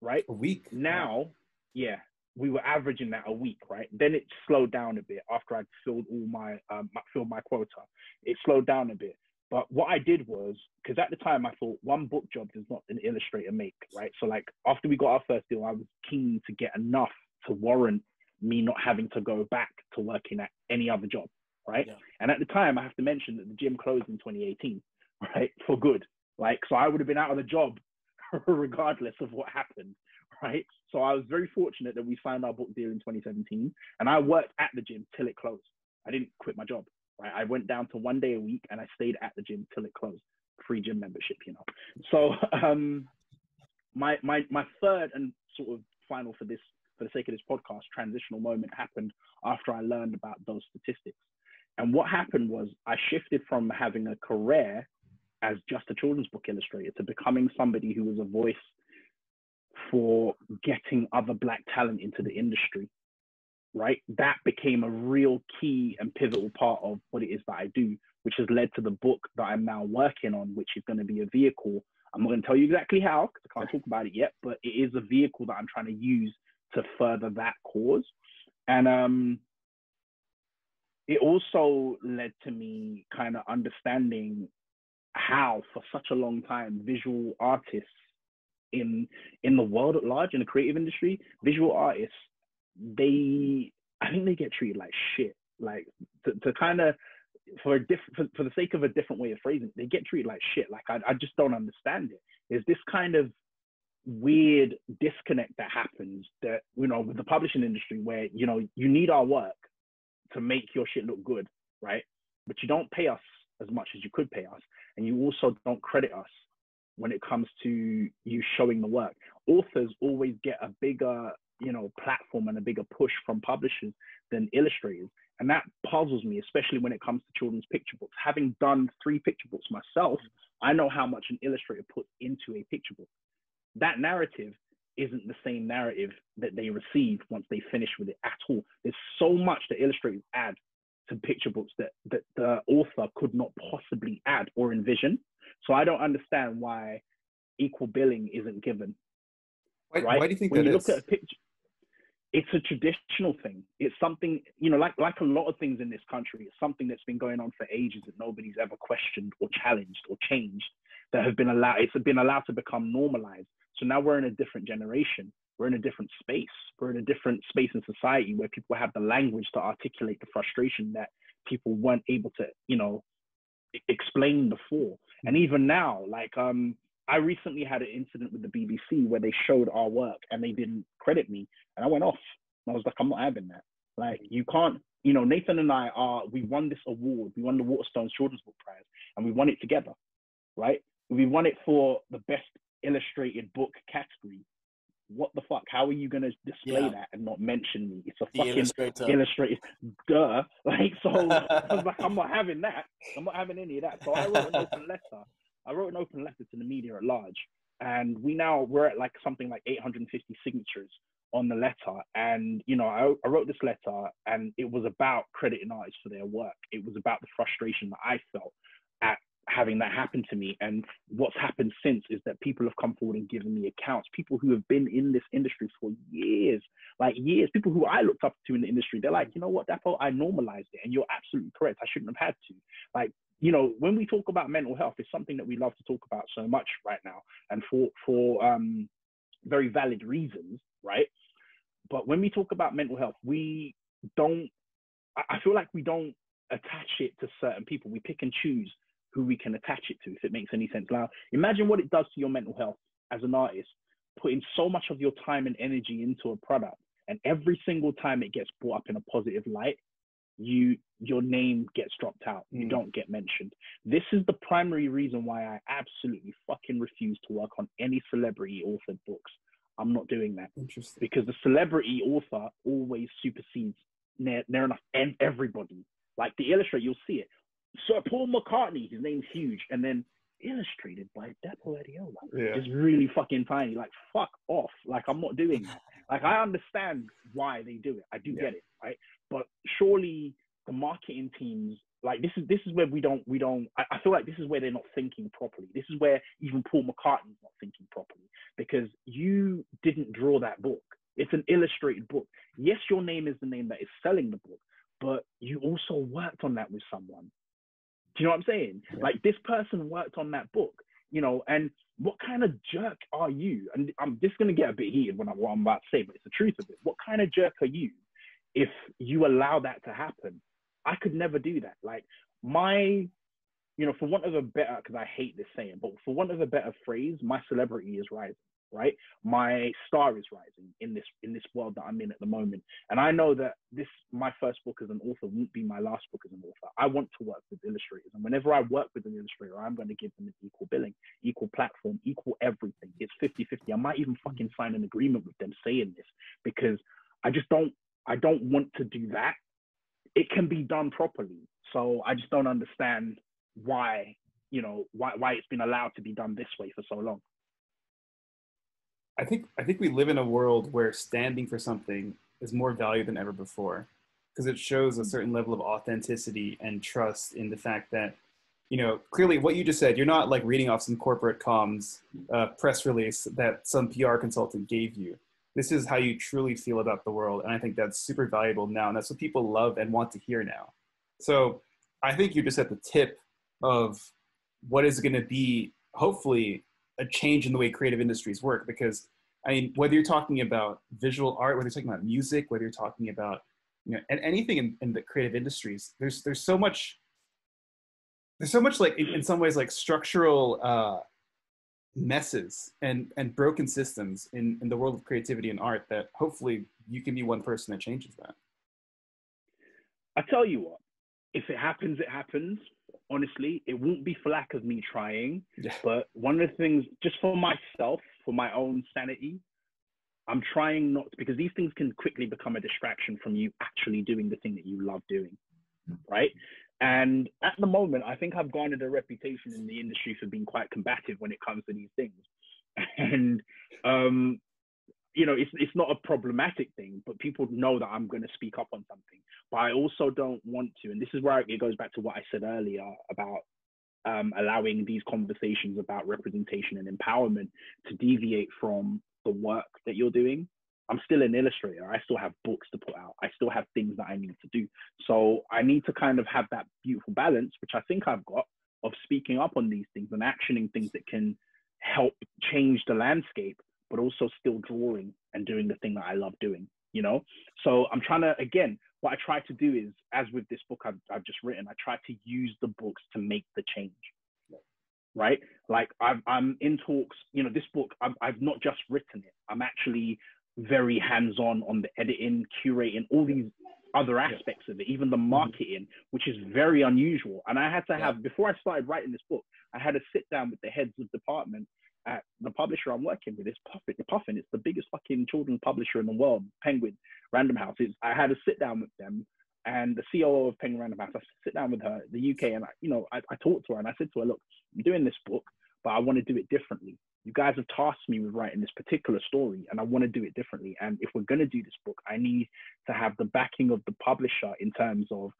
right? A week. Now, yeah, we were averaging that a week, right? Then it slowed down a bit after I'd filled all my um, filled my quota. It slowed down a bit. But what I did was, because at the time I thought one book job does not an illustrator make, right? So like after we got our first deal, I was keen to get enough to warrant me not having to go back to working at any other job, right? Yeah. And at the time, I have to mention that the gym closed in 2018, right, for good. Like, so I would have been out of the job regardless of what happened, right? So I was very fortunate that we signed our book deal in 2017, and I worked at the gym till it closed, I didn't quit my job. Right? I went down to one day a week and I stayed at the gym till it closed. Free gym membership, you know. So um, my my my third and sort of final for this for the sake of this podcast transitional moment happened after I learned about those statistics. And what happened was I shifted from having a career as just a children's book illustrator to becoming somebody who was a voice for getting other black talent into the industry right? That became a real key and pivotal part of what it is that i do which has led to the book that i'm now working on which is going to be a vehicle. I'm not going to tell you exactly how because i can't talk about it yet but it is a vehicle that i'm trying to use to further that cause. And um it also led to me kind of understanding how for such a long time visual artists in in the world at large in the creative industry visual artists they i think they get treated like shit. Like to, to kind of for a different for, for, the sake of a different way of phrasing it, they get treated like shit. Like I, I just don't understand it. There's this kind of weird disconnect that happens that you know with the publishing industry where you know you need our work to make your shit look good right? But you don't pay us as much as you could pay us and you also don't credit us when it comes to you showing the work. Authors always get a bigger, you know, platform and a bigger push from publishers than illustrators. And that puzzles me, especially when it comes to children's picture books. Having done three picture books myself, I know how much an illustrator puts into a picture book. That narrative isn't the same narrative that they receive once they finish with it at all. There's so much that illustrators add to picture books that, that the author could not possibly add or envision. So I don't understand why equal billing isn't given. Why, right? why do you think when that you is? look at a picture, it's a traditional thing. It's something, you know, like like a lot of things in this country, it's something that's been going on for ages that nobody's ever questioned or challenged or changed. That have been allowed, it's been allowed to become normalized. So now we're in a different generation. We're in a different space. We're in a different space in society where people have the language to articulate the frustration that people weren't able to, you know, explain before. And even now, like um, I recently had an incident with the BBC where they showed our work and they didn't credit me, and I went off. I was like, I'm not having that. Like, you can't. You know, Nathan and I are. We won this award. We won the Waterstones Children's Book Prize, and we won it together, right? We won it for the best illustrated book category. What the fuck? How are you gonna display Yeah. that and not mention me? It's a The fucking illustrator. illustrated. Duh. Like so, I was like, I'm not having that. I'm not having any of that. So I wrote an open letter. I wrote an open letter to the media at large, and we now we're at like something like 850 signatures on the letter. And you know, I, I wrote this letter, and it was about crediting artists for their work. It was about the frustration that I felt at having that happen to me. And what's happened since is that people have come forward and given me accounts. People who have been in this industry for years, like years, people who I looked up to in the industry, they're like, you know what, Dapo, I normalized it. And you're absolutely correct. I shouldn't have had to. Like, you know, when we talk about mental health, it's something that we love to talk about so much right now, and for for um, very valid reasons, right? But when we talk about mental health, we don't. I I feel like we don't attach it to certain people. We pick and choose who we can attach it to, if it makes any sense. Now, imagine what it does to your mental health as an artist, putting so much of your time and energy into a product, and every single time it gets brought up in a positive light, you your name gets dropped out. You Mm. don't get mentioned. This is the primary reason why I absolutely fucking refuse to work on any celebrity authored books. I'm not doing that Interesting. because the celebrity author always supersedes near, near enough and everybody. Like the illustrator, you'll see it. Sir Paul McCartney, his name's huge, and then illustrated by Dapo Adeola. Yeah. Just really fucking tiny. Like fuck off. Like I'm not doing that. Like I understand why they do it. I do Yeah. get it, right? But surely the marketing teams like this is this is where we don't we don't I, I feel like this is where they're not thinking properly. This is where even Paul McCartney's not thinking properly because you didn't draw that book. It's an illustrated book. Yes, your name is the name that is selling the book, but you also worked on that with someone. Do you know what I'm saying? Yeah. Like this person worked on that book, you know, and what kind of jerk are you? And I'm just gonna get a bit heated when I what I'm about to say, but it's the truth of it. What kind of jerk are you if you allow that to happen? I could never do that. Like my, you know, for want of a better, because I hate this saying, but for want of a better phrase, my celebrity is rising. Right? My star is rising in this in this world that I'm in at the moment, and I know that this my first book as an author won't be my last book as an author. I want to work with illustrators, and whenever I work with an illustrator, I'm going to give them an equal billing, equal platform, equal everything. It's 50-50. I might even fucking sign an agreement with them saying this because I just don't I don't want to do that. It can be done properly, so I just don't understand why you know why why it's been allowed to be done this way for so long. I think I think we live in a world where standing for something is more value than ever before because it shows a certain level of authenticity and trust in the fact that you know clearly what you just said you're not like reading off some corporate comms uh, press release that some pr consultant gave you. This is how you truly feel about the world and i think that's super valuable now and that's what people love and want to hear now. So i think you're just at the tip of what is going to be hopefully a change in the way creative industries work because I mean, whether you're talking about visual art, whether you're talking about music, whether you're talking about you know, and anything in, in the creative industries, there's there's so much there's so much like in, in some ways like structural uh, messes and and broken systems in in the world of creativity and art that hopefully you can be one person that changes that. I tell you what, if it happens, it happens honestly, it won't be for lack of me trying. Yeah. But one of the things, just for myself, for my own sanity, I'm trying not because these things can quickly become a distraction from you actually doing the thing that you love doing, right? And at the moment, I think I've garnered a reputation in the industry for being quite combative when it comes to these things. And um, you know, it's it's not a problematic thing, but people know that I'm going to speak up on something. But I also don't want to, and this is where it goes back to what I said earlier about um, allowing these conversations about representation and empowerment to deviate from the work that you're doing. I'm still an illustrator. I still have books to put out. I still have things that I need to do. So I need to kind of have that beautiful balance, which I think I've got, of speaking up on these things and actioning things that can help change the landscape but also still drawing and doing the thing that I love doing, you know? So I'm trying to, again, what I try to do is, as with this book I've, I've just written, I try to use the books to make the change. Right? Like i am in talks, you know, this book, I've, I've not just written it. I'm actually very hands-on on the editing, curating, all these other aspects of it, even the mm-hmm. marketing, which is very unusual. And I had to have, before I started writing this book, I had to sit down with the heads of department at the publisher I'm working with. It's Puffin. Puffin. It's the biggest fucking children's publisher in the world. Penguin Random House. It's, I had a sit down with them and the COO of Penguin Random House. I sit down with her, the UK, and I, you know, I, I talked to her and I said to her, look, I'm doing this book, but I want to do it differently. You guys have tasked me with writing this particular story, and I want to do it differently. And if we're going to do this book, I need to have the backing of the publisher in terms of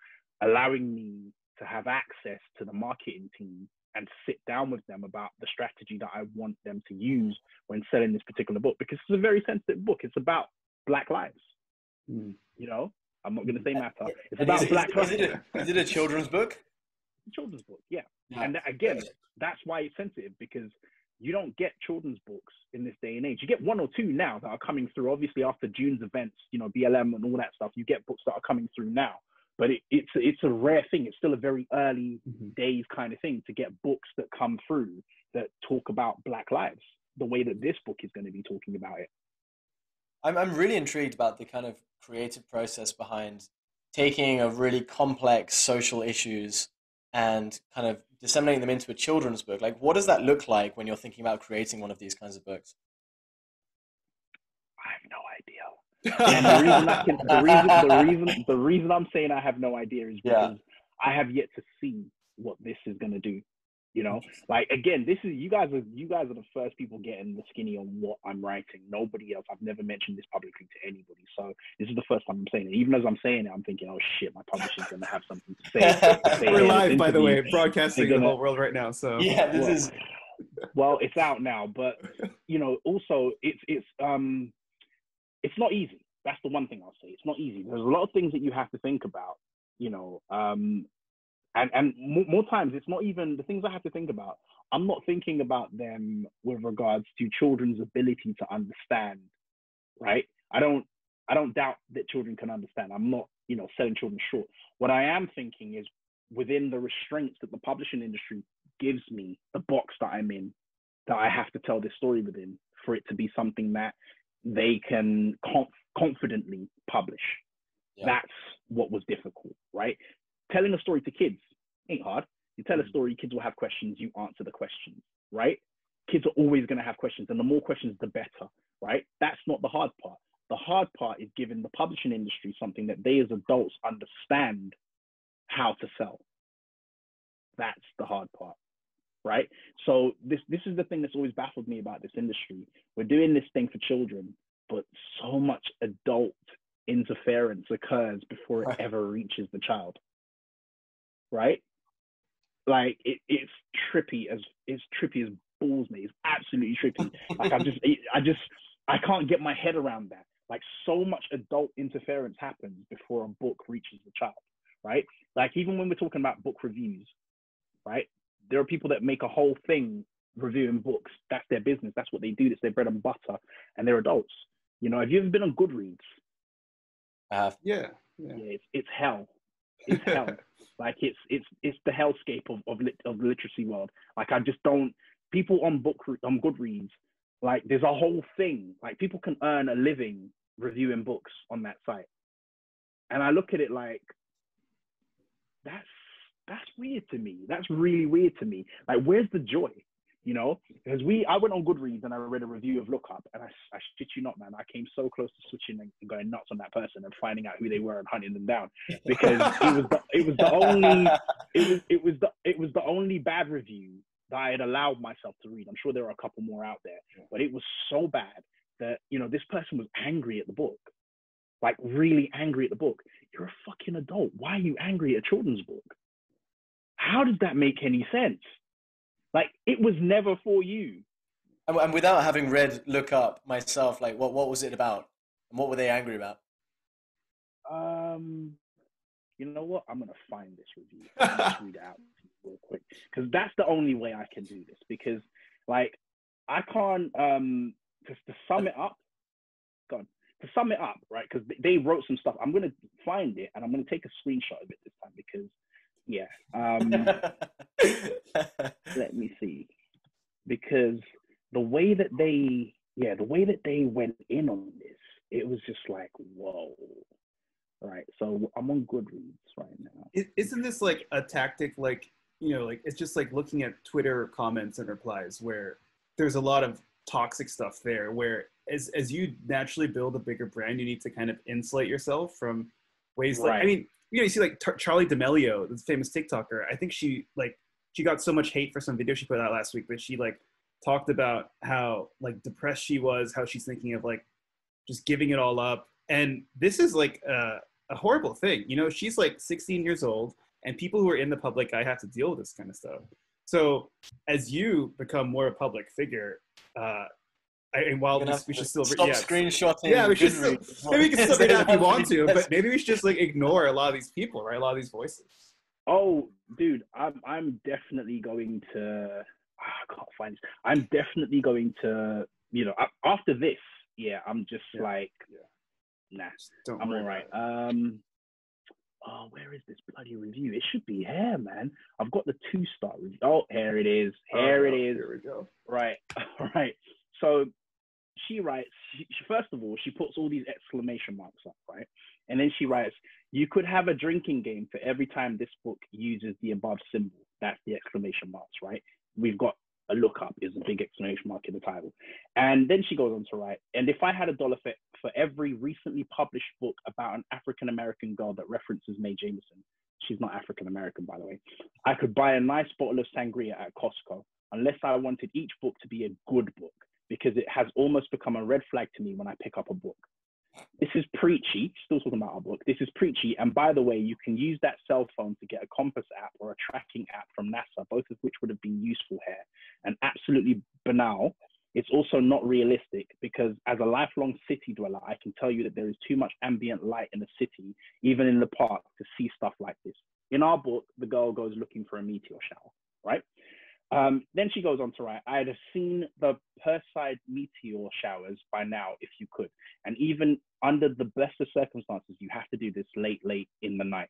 allowing me to have access to the marketing team and sit down with them about the strategy that I want them to use when selling this particular book because it's a very sensitive book. It's about Black lives. Mm. You know, I'm not going to say matter. It's about is, Black lives. Is, is it a children's book? children's book, yeah. yeah. And again, that's why it's sensitive because you don't get children's books in this day and age. You get one or two now that are coming through. Obviously, after June's events, you know, BLM and all that stuff, you get books that are coming through now but it, it's it's a rare thing. It's still a very early mm-hmm. days kind of thing to get books that come through that talk about Black lives the way that this book is going to be talking about it. I'm I'm really intrigued about the kind of creative process behind taking a really complex social issues and kind of disseminating them into a children's book. Like, what does that look like when you're thinking about creating one of these kinds of books? I have no idea and the reason, I can, the reason, the reason, the reason I'm saying I have no idea is because yeah. I have yet to see what this is going to do. You know, like again, this is you guys are you guys are the first people getting the skinny on what I'm writing. Nobody else. I've never mentioned this publicly to anybody, so this is the first time I'm saying it. Even as I'm saying it, I'm thinking, oh shit, my publisher's going to have something to say. To say We're live, by the way, broadcasting gonna, the whole world right now. So yeah, this well, is. well, it's out now, but you know, also it's it's um it's not easy. That's the one thing I'll say. It's not easy. There's a lot of things that you have to think about, you know, um, and and more, more times it's not even the things I have to think about. I'm not thinking about them with regards to children's ability to understand, right? I don't I don't doubt that children can understand. I'm not, you know, selling children short. What I am thinking is within the restraints that the publishing industry gives me, the box that I'm in, that I have to tell this story within. for it to be something that they can conf- confidently publish. Yeah. That's what was difficult, right? Telling a story to kids ain't hard. You tell a mm-hmm. story, kids will have questions, you answer the questions, right? Kids are always going to have questions, and the more questions, the better, right? That's not the hard part. The hard part is giving the publishing industry something that they as adults understand how to sell. That's the hard part, right? So this this is the thing that's always baffled me about this industry. We're doing this thing for children, but so much adult interference occurs before it ever reaches the child. Right? Like it, it's trippy as it's trippy as balls, mate. It's absolutely trippy. like I'm just I just I can't get my head around that. Like so much adult interference happens before a book reaches the child, right? Like even when we're talking about book reviews, right? There are people that make a whole thing reviewing books. That's their business. That's what they do. That's their bread and butter, and they're adults. You know, have you ever been on Goodreads? I have. Yeah. Yeah. Yeah, it's it's hell. It's hell. like it's it's it's the hellscape of of, lit, of the literacy world. Like I just don't. People on book on Goodreads, like there's a whole thing. Like people can earn a living reviewing books on that site, and I look at it like that's that's weird to me. That's really weird to me. Like where's the joy? You know, because we I went on Goodreads and I read a review of Look Up, and I, I shit you not, man, I came so close to switching and going nuts on that person and finding out who they were and hunting them down because it was the, it was the only it was it was the it was the only bad review that I had allowed myself to read. I'm sure there are a couple more out there, but it was so bad that you know this person was angry at the book, like really angry at the book. You're a fucking adult. Why are you angry at a children's book? How does that make any sense? Like it was never for you. And, and without having read Look Up myself, like what, what was it about? And what were they angry about? Um, you know what? I'm gonna find this review. Just read it out real quick because that's the only way I can do this. Because like I can't um just to sum it up. God, to sum it up, right? Because they wrote some stuff. I'm gonna find it and I'm gonna take a screenshot of it this time because yeah. Um, let me see. Because the way that they yeah the way that they went in on this it was just like whoa. Right so i'm on goodreads right now. Is isn't this like a tactic like you know like it's just like looking at twitter comments and replies where there's a lot of toxic stuff there where as as you naturally build a bigger brand you need to kind of insulate yourself from ways like i mean you know you see like Tar- Charli D'Amelio the famous tiktoker i think she like she got so much hate for some video she put out last week but she like talked about how like depressed she was how she's thinking of like just giving it all up. And this is like a, a horrible thing you know? She's like 16 years old and people who are in the public I have to deal with this kind of stuff. So as you become more a public figure uh and while You're gonna this, we to should still stop yeah, screenshotting. yeah, we should still, Goodreads. maybe we can still do that if you want to, but maybe we should just like ignore a lot of these people, right? A lot of these voices. oh dude i'm i'm definitely going to ah, i can't find this i'm definitely going to you know after this yeah i'm just Yeah. like Yeah. nah Just don't i'm all right um oh where is this bloody review it should be here man i've got the two star review oh here it is here Oh, it no, is Here we go. Right, right. So she writes, she, first of all, she puts all these exclamation marks up, right? And then she writes, You could have a drinking game for every time this book uses the above symbol. That's the exclamation marks, right? We've got a Look Up is a big exclamation mark in the title. And then she goes on to write, And if I had a dollar for, for every recently published book about an African American girl that references Mae Jemison, she's not African American, by the way, I could buy a nice bottle of sangria at Costco unless I wanted each book to be a good book, because it has almost become a red flag to me when I pick up a book. This is preachy, still talking about our book. This is preachy. And by the way, you can use that cell phone to get a compass app or a tracking app from NASA, both of which would have been useful here and absolutely banal. It's also not realistic because, as a lifelong city dweller, I can tell you that there is too much ambient light in the city, even in the park, to see stuff like this. In our book, the girl goes looking for a meteor shower, right? Um, then she goes on to write, I'd have seen the Perseid meteor showers by now if you could. And even under the best of circumstances, you have to do this late, late in the night.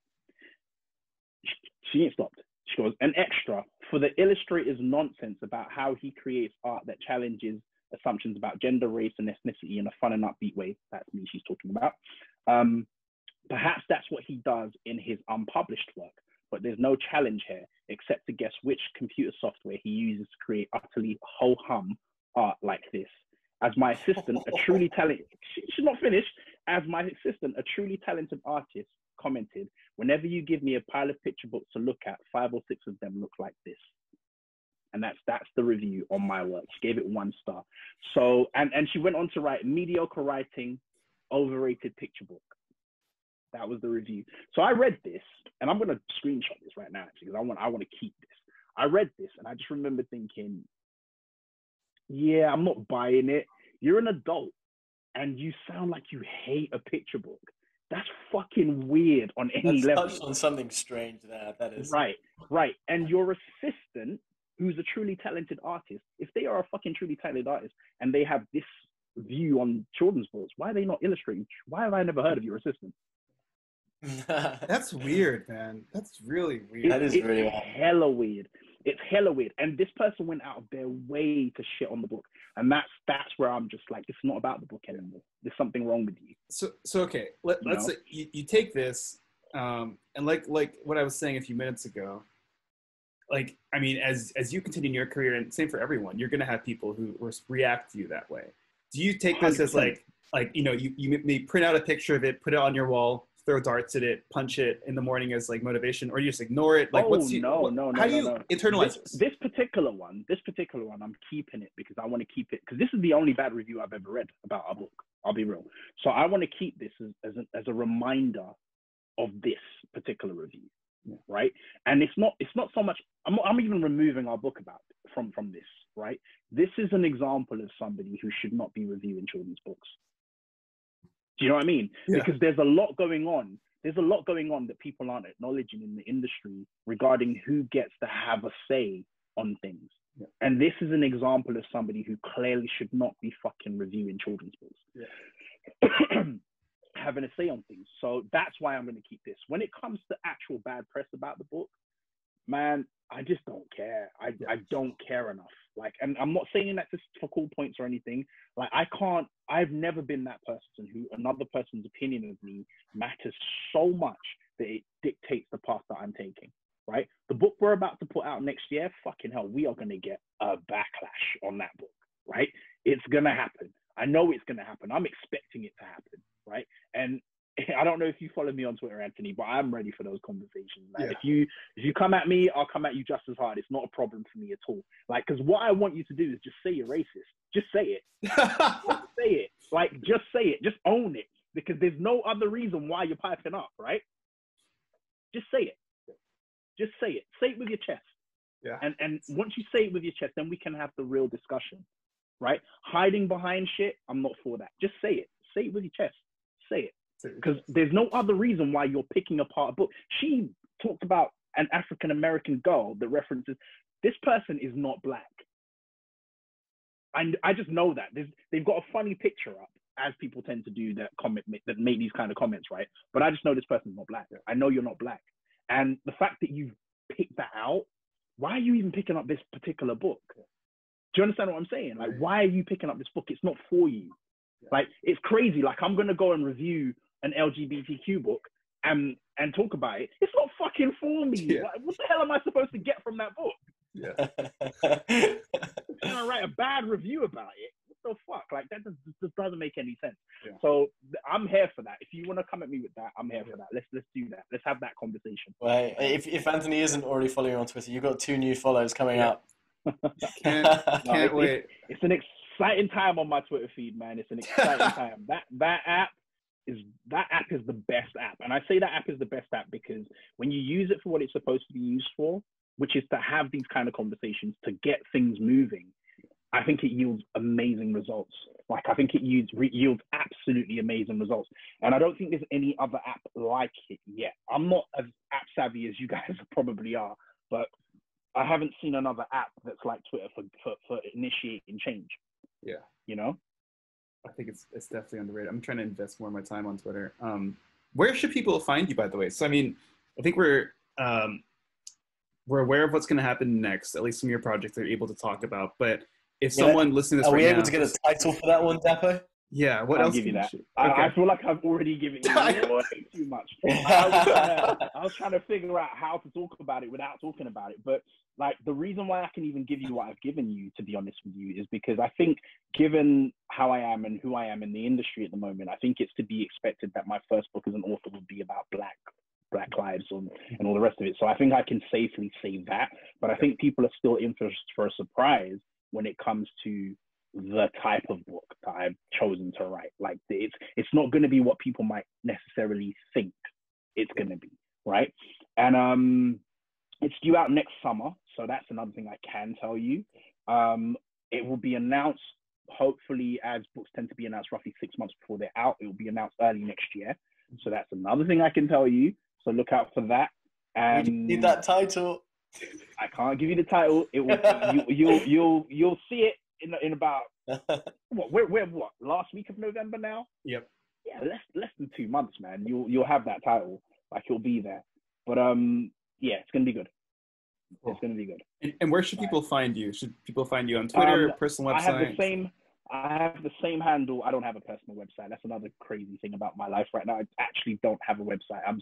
She, she ain't stopped. She goes, an extra for the illustrator's nonsense about how he creates art that challenges assumptions about gender, race, and ethnicity in a fun and upbeat way. That's me she's talking about. Um, perhaps that's what he does in his unpublished work, but there's no challenge here except to guess which computer software he uses to create utterly ho hum art like this. As my assistant, a truly talented, she's not finished. As my assistant, a truly talented artist commented, whenever you give me a pile of picture books to look at, five or six of them look like this. And that's that's the review on my work. She gave it one star. So and and she went on to write mediocre writing, overrated picture book. That was the review. So I read this, and I'm gonna screenshot this right now actually because I want I want to keep this. I read this and I just remember thinking, yeah, I'm not buying it. You're an adult and you sound like you hate a picture book. That's fucking weird on any That's level. touched on something strange there. That is Right, right. And your assistant, who's a truly talented artist, if they are a fucking truly talented artist and they have this view on children's books, why are they not illustrating? Why have I never heard of your assistant? That's weird, man. That's really weird. That is it's really odd. hella weird. It's hella weird. And this person went out of their way to shit on the book. And that's that's where I'm just like, it's not about the book anymore. There's something wrong with you. so so okay let, You let's know? say you, you take this um and like like what i was saying a few minutes ago like i mean as as you continue in your career and same for everyone you're going to have people who res- react to you that way do you take this as 100%. like like you know you you may print out a picture of it put it on your wall throw darts at it punch it in the morning as like motivation or you just ignore it like oh, what's you, no, what- no, no, how do you no. internalize this, this, particular one, this particular one, I'm keeping it because I want to keep it because this is the only bad review I've ever read about our book. I'll be real. So I want to keep this as as a, as a reminder of this particular review, Yeah. right? And it's not it's not so much. I'm I'm even removing our book about from from this, right? This is an example of somebody who should not be reviewing children's books. Do you know what I mean? Yeah. Because there's a lot going on there's a lot going on that people aren't acknowledging in the industry regarding who gets to have a say on things. Yeah. And this is an example of somebody who clearly should not be fucking reviewing children's books. Having a say on things. So that's why I'm going to keep this. When it comes to actual bad press about the book, man, I just don't care. I, I don't care enough. Like, and I'm not saying that just for cool points or anything. Like, I can't, I've never been that person who another person's opinion of me matters so much that it dictates the path that I'm taking. Right? The book we're about to put out next year, fucking hell, we are going to get a backlash on that book. Right? It's going to happen. I know it's going to happen. I'm expecting it to happen. Right? And I don't know if you follow me on Twitter, Anthony, but I'm ready for those conversations. man. Yeah. If you if you come at me, I'll come at you just as hard. It's not a problem for me at all. Like, because what I want you to do is just say you're racist. Just say it. Just say it. Like, just say it. Just own it. Because there's no other reason why you're piping up, right? Just say it. Just say it. Say it with your chest. Yeah. And and once you say it with your chest, then we can have the real discussion, right? Hiding behind shit, I'm not for that. Just say it. Say it with your chest. Say it because there's no other reason why you're picking apart a book. She talked about an African American girl that references this person is not black. And I just know that There's, they've got a funny picture up, as people tend to do that comment that make these kind of comments, right? But I just know this person's not black. I know you're not black, and the fact that you've picked that out, why are you even picking up this particular book? Do you understand what I'm saying? Like, why are you picking up this book? It's not for you. Like, it's crazy. Like, I'm gonna go and review an LGBTQ book and and talk about it. It's not fucking for me. Yeah. What, what the hell am I supposed to get from that book? Yeah. I'm gonna write a bad review about it. What the fuck? Like that just, just doesn't make any sense. Yeah. So I'm here for that. If you want to come at me with that, I'm here for that. Let's let's do that. Let's have that conversation. Well, if, if Anthony isn't already following you on Twitter, you've got two new follows coming Yeah. up. can't, can't it- wait It's an exciting time on my Twitter feed, man. It's an exciting time. That that app is that app is the best app, and I say that app is the best app because when you use it for what it's supposed to be used for, which is to have these kind of conversations to get things moving, I think it yields amazing results. Like I think it yields re- yields absolutely amazing results, and I don't think there's any other app like it yet. I'm not as app savvy as you guys probably are, but I haven't seen another app that's like Twitter for for, for initiating change. Yeah. you know. I think it's it's definitely underrated. I'm trying to invest more of my time on Twitter. Um, where should people find you, by the way? So I mean, I think we're um, we're aware of what's going to happen next. At least some of your projects are able to talk about. But if Yeah. someone listening to this Are we right able now, to get a title for that one, Dapo? Yeah, what I'll else? give you that. I, Okay. I feel like I've already given you way too much. I was, trying to, I was trying to figure out how to talk about it without talking about it. But like the reason why I can even give you what I've given you, to be honest with you, is because I think given how I am and who I am in the industry at the moment, I think it's to be expected that my first book as an author would be about black black lives and, and all the rest of it. So I think I can safely say that. But I think people are still in for, for a surprise when it comes to the type of book that I've chosen to write. Like it's it's not going to be what people might necessarily think it's going to be, right? And um, it's due out next summer, so that's another thing I can tell you. Um, it will be announced hopefully as books tend to be announced roughly six months before they're out. It will be announced early next year, so that's another thing I can tell you. So look out for that. And need that title. I can't give you the title. It will you, you'll you'll you'll see it in in about what we're, we're what last week of November now. Yep. Yeah, less less than two months, man. You'll you'll have that title. Like it'll be there. But um, yeah, it's gonna be good. Cool. It's gonna be good. And, and where should people find you? Should people find you on Twitter, Um, personal I have website? the same. I have the same handle. I don't have a personal website. That's another crazy thing about my life right now. I actually don't have a website. I'm.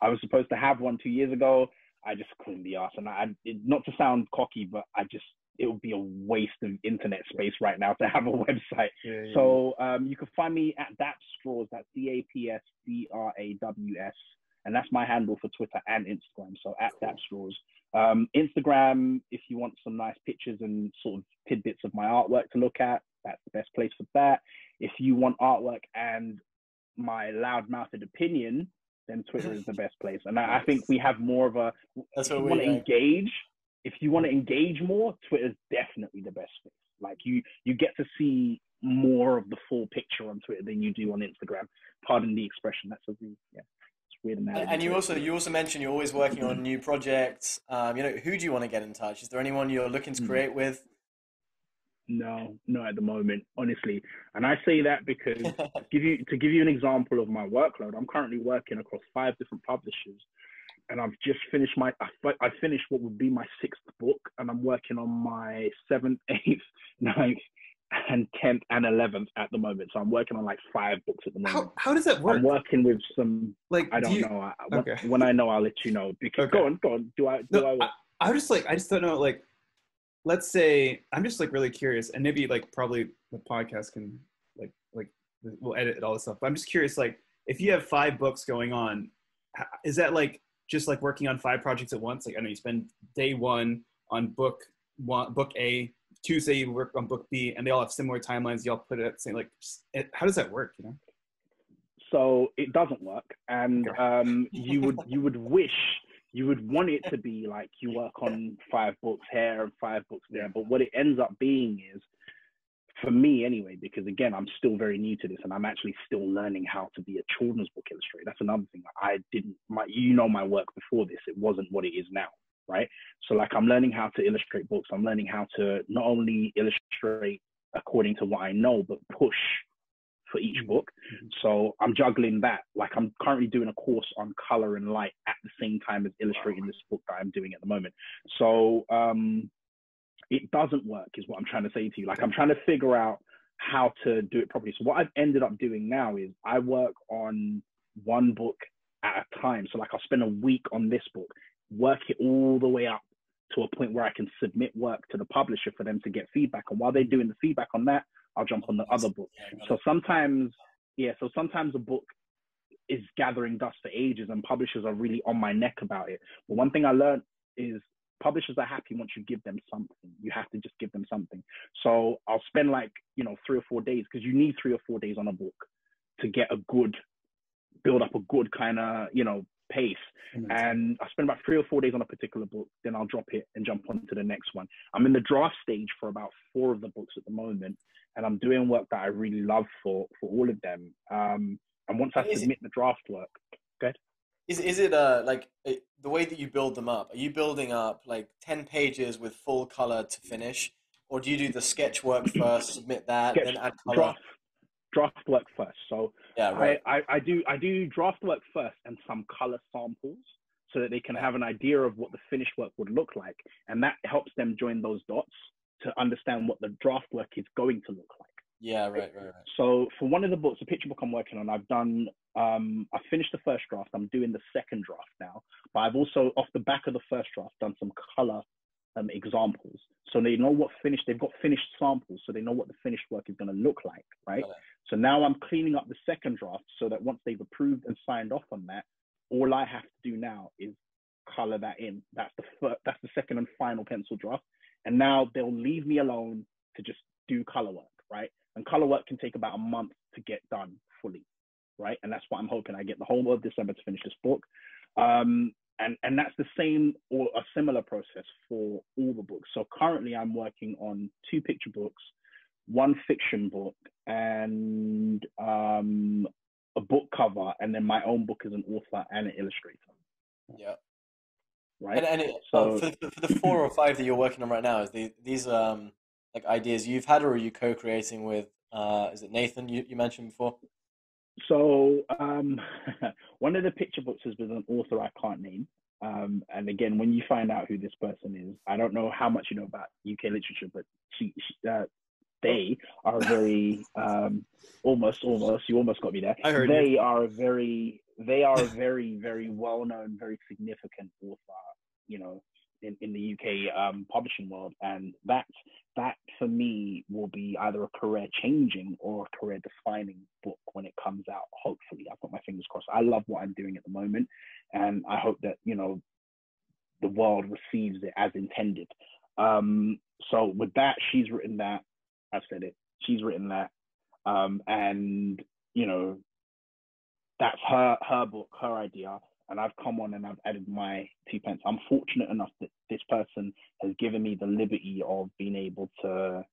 I was supposed to have one two years ago. I just couldn't be asked, and I, it, not to sound cocky, but I just it would be a waste of internet space right now to have a website. Yeah, yeah, So um, you can find me at Dap Straws. That's D A P S D R A W S, and that's my handle for Twitter and Instagram. So at Dap Straws. Um, Instagram, if you want some nice pictures and sort of tidbits of my artwork to look at, that's the best place for that. If you want artwork and my loud-mouthed opinion, then Twitter is the best place. And I, I think we have more of a. That's what we want to engage, if you want to engage more, Twitter's definitely the best space. Like you, you get to see more of the full picture on Twitter than you do on Instagram. Pardon the expression. That's a weird, yeah, it's weird analogy. And you also you also mentioned you're always working on new projects. Um, you know, who do you want to get in touch? Is there anyone you're looking to Hmm. create with? No, no, at the moment, honestly. And I say that because give you to give you an example of my workload, I'm currently working across five different publishers, and I've just finished my I, I finished what would be my sixth book, and I'm working on my seventh, eighth, ninth, and tenth and eleventh at the moment. So I'm working on like five books at the moment. How how does that work? I'm working with some. Like I do don't you- know. I, when, okay. when I know, I'll let you know. Because Okay. go on, go on. Do I? Do No, I? I, I just like I just don't know like let's say I'm just like really curious and maybe like probably the podcast can like like we'll edit all this stuff. But I'm just curious like if you have five books going on, is that like just like working on five projects at once? Like I know you spend day one on book one, book A, Tuesday you work on book B, and they all have similar timelines. Y'all put it at the same like it, how does that work? You know? so it doesn't work and um, you would you would wish you would want it to be like you work on five books here and five books there but what it ends up being is for me anyway because again i'm still very new to this and i'm actually still learning how to be a children's book illustrator. That's another thing i didn't my you know my work before this. It wasn't what it is now right? So like i'm learning how to illustrate books. I'm learning how to not only illustrate according to what i know but push for each book. So I'm juggling that. Like I'm currently doing a course on color and light at the same time as illustrating this book that I'm doing at the moment. So um, it doesn't work, is what I'm trying to say to you. Like I'm trying to figure out how to do it properly. So what I've ended up doing now is I work on one book at a time. So like I'll spend a week on this book, work it all the way up to a point where I can submit work to the publisher for them to get feedback. And while they're doing the feedback on that, I'll jump on the other book. So sometimes, yeah, so sometimes a book is gathering dust for ages and publishers are really on my neck about it. But one thing I learned is publishers are happy once you give them something. You have to just give them something. So I'll spend like, you know, three or four days because you need three or four days on a book to get a good, build up a good kind of, you know, pace. And I spend about three or four days on a particular book, then I'll drop it and jump on to the next one. I'm in the draft stage for about four of the books at the moment, and I'm doing work that I really love for for all of them. Um, and once I submit the draft work, Is is it uh like uh, the way that you build them up? Are you building up like ten pages with full color to finish, or do you do the sketch work first, submit that, Sketch- then add color? draft draft work first. So Yeah, right. I, I, I do I do draft work first and some color samples so that they can have an idea of what the finished work would look like, and that helps them join those dots to understand what the draft work is going to look like. Yeah, right, right, right. So for one of the books, the picture book I'm working on, I've done, um, I finished the first draft. I'm doing the second draft now, but I've also, off the back of the first draft, done some color um, examples. So they know what finished, they've got finished samples, so they know what the finished work is going to look like, right? It. So now I'm cleaning up the second draft so that once they've approved and signed off on that, all I have to do now is color that in. That's the fir- that's the second and final pencil draft. And now they'll leave me alone to just do color work, right? And color work can take about a month to get done fully, right? And that's what I'm hoping. I get the whole of December to finish this book. Um, and, and that's the same or a similar process for all the books. So currently I'm working on two picture books, one fiction book, and um, a book cover, and then my own book as an author and an illustrator, Yeah. right? And, and it, So- for, the, for the four or five that you're working on right now, is the, these um like ideas you've had, or are you co-creating with? Uh, is it Nathan you, you mentioned before? So um, one of the picture books is with an author I can't name. Um, and again, when you find out who this person is, I don't know how much you know about UK literature, but she, she uh, they are very um, almost almost you almost got me there. I heard they are a very they are a very very well known, very significant author. You know, in, in the UK um, publishing world, and that that for me will be either a career changing or a career defining book when it comes out. Hopefully, I've got my fingers crossed. I love what I'm doing at the moment, and I hope that you know the world receives it as intended. Um, so with that, she's written that. I've said it. She's written that, um, and you know that's her her book, her idea, and I've come on and I've added my two pence. I'm fortunate enough that this person has given me the liberty of being able to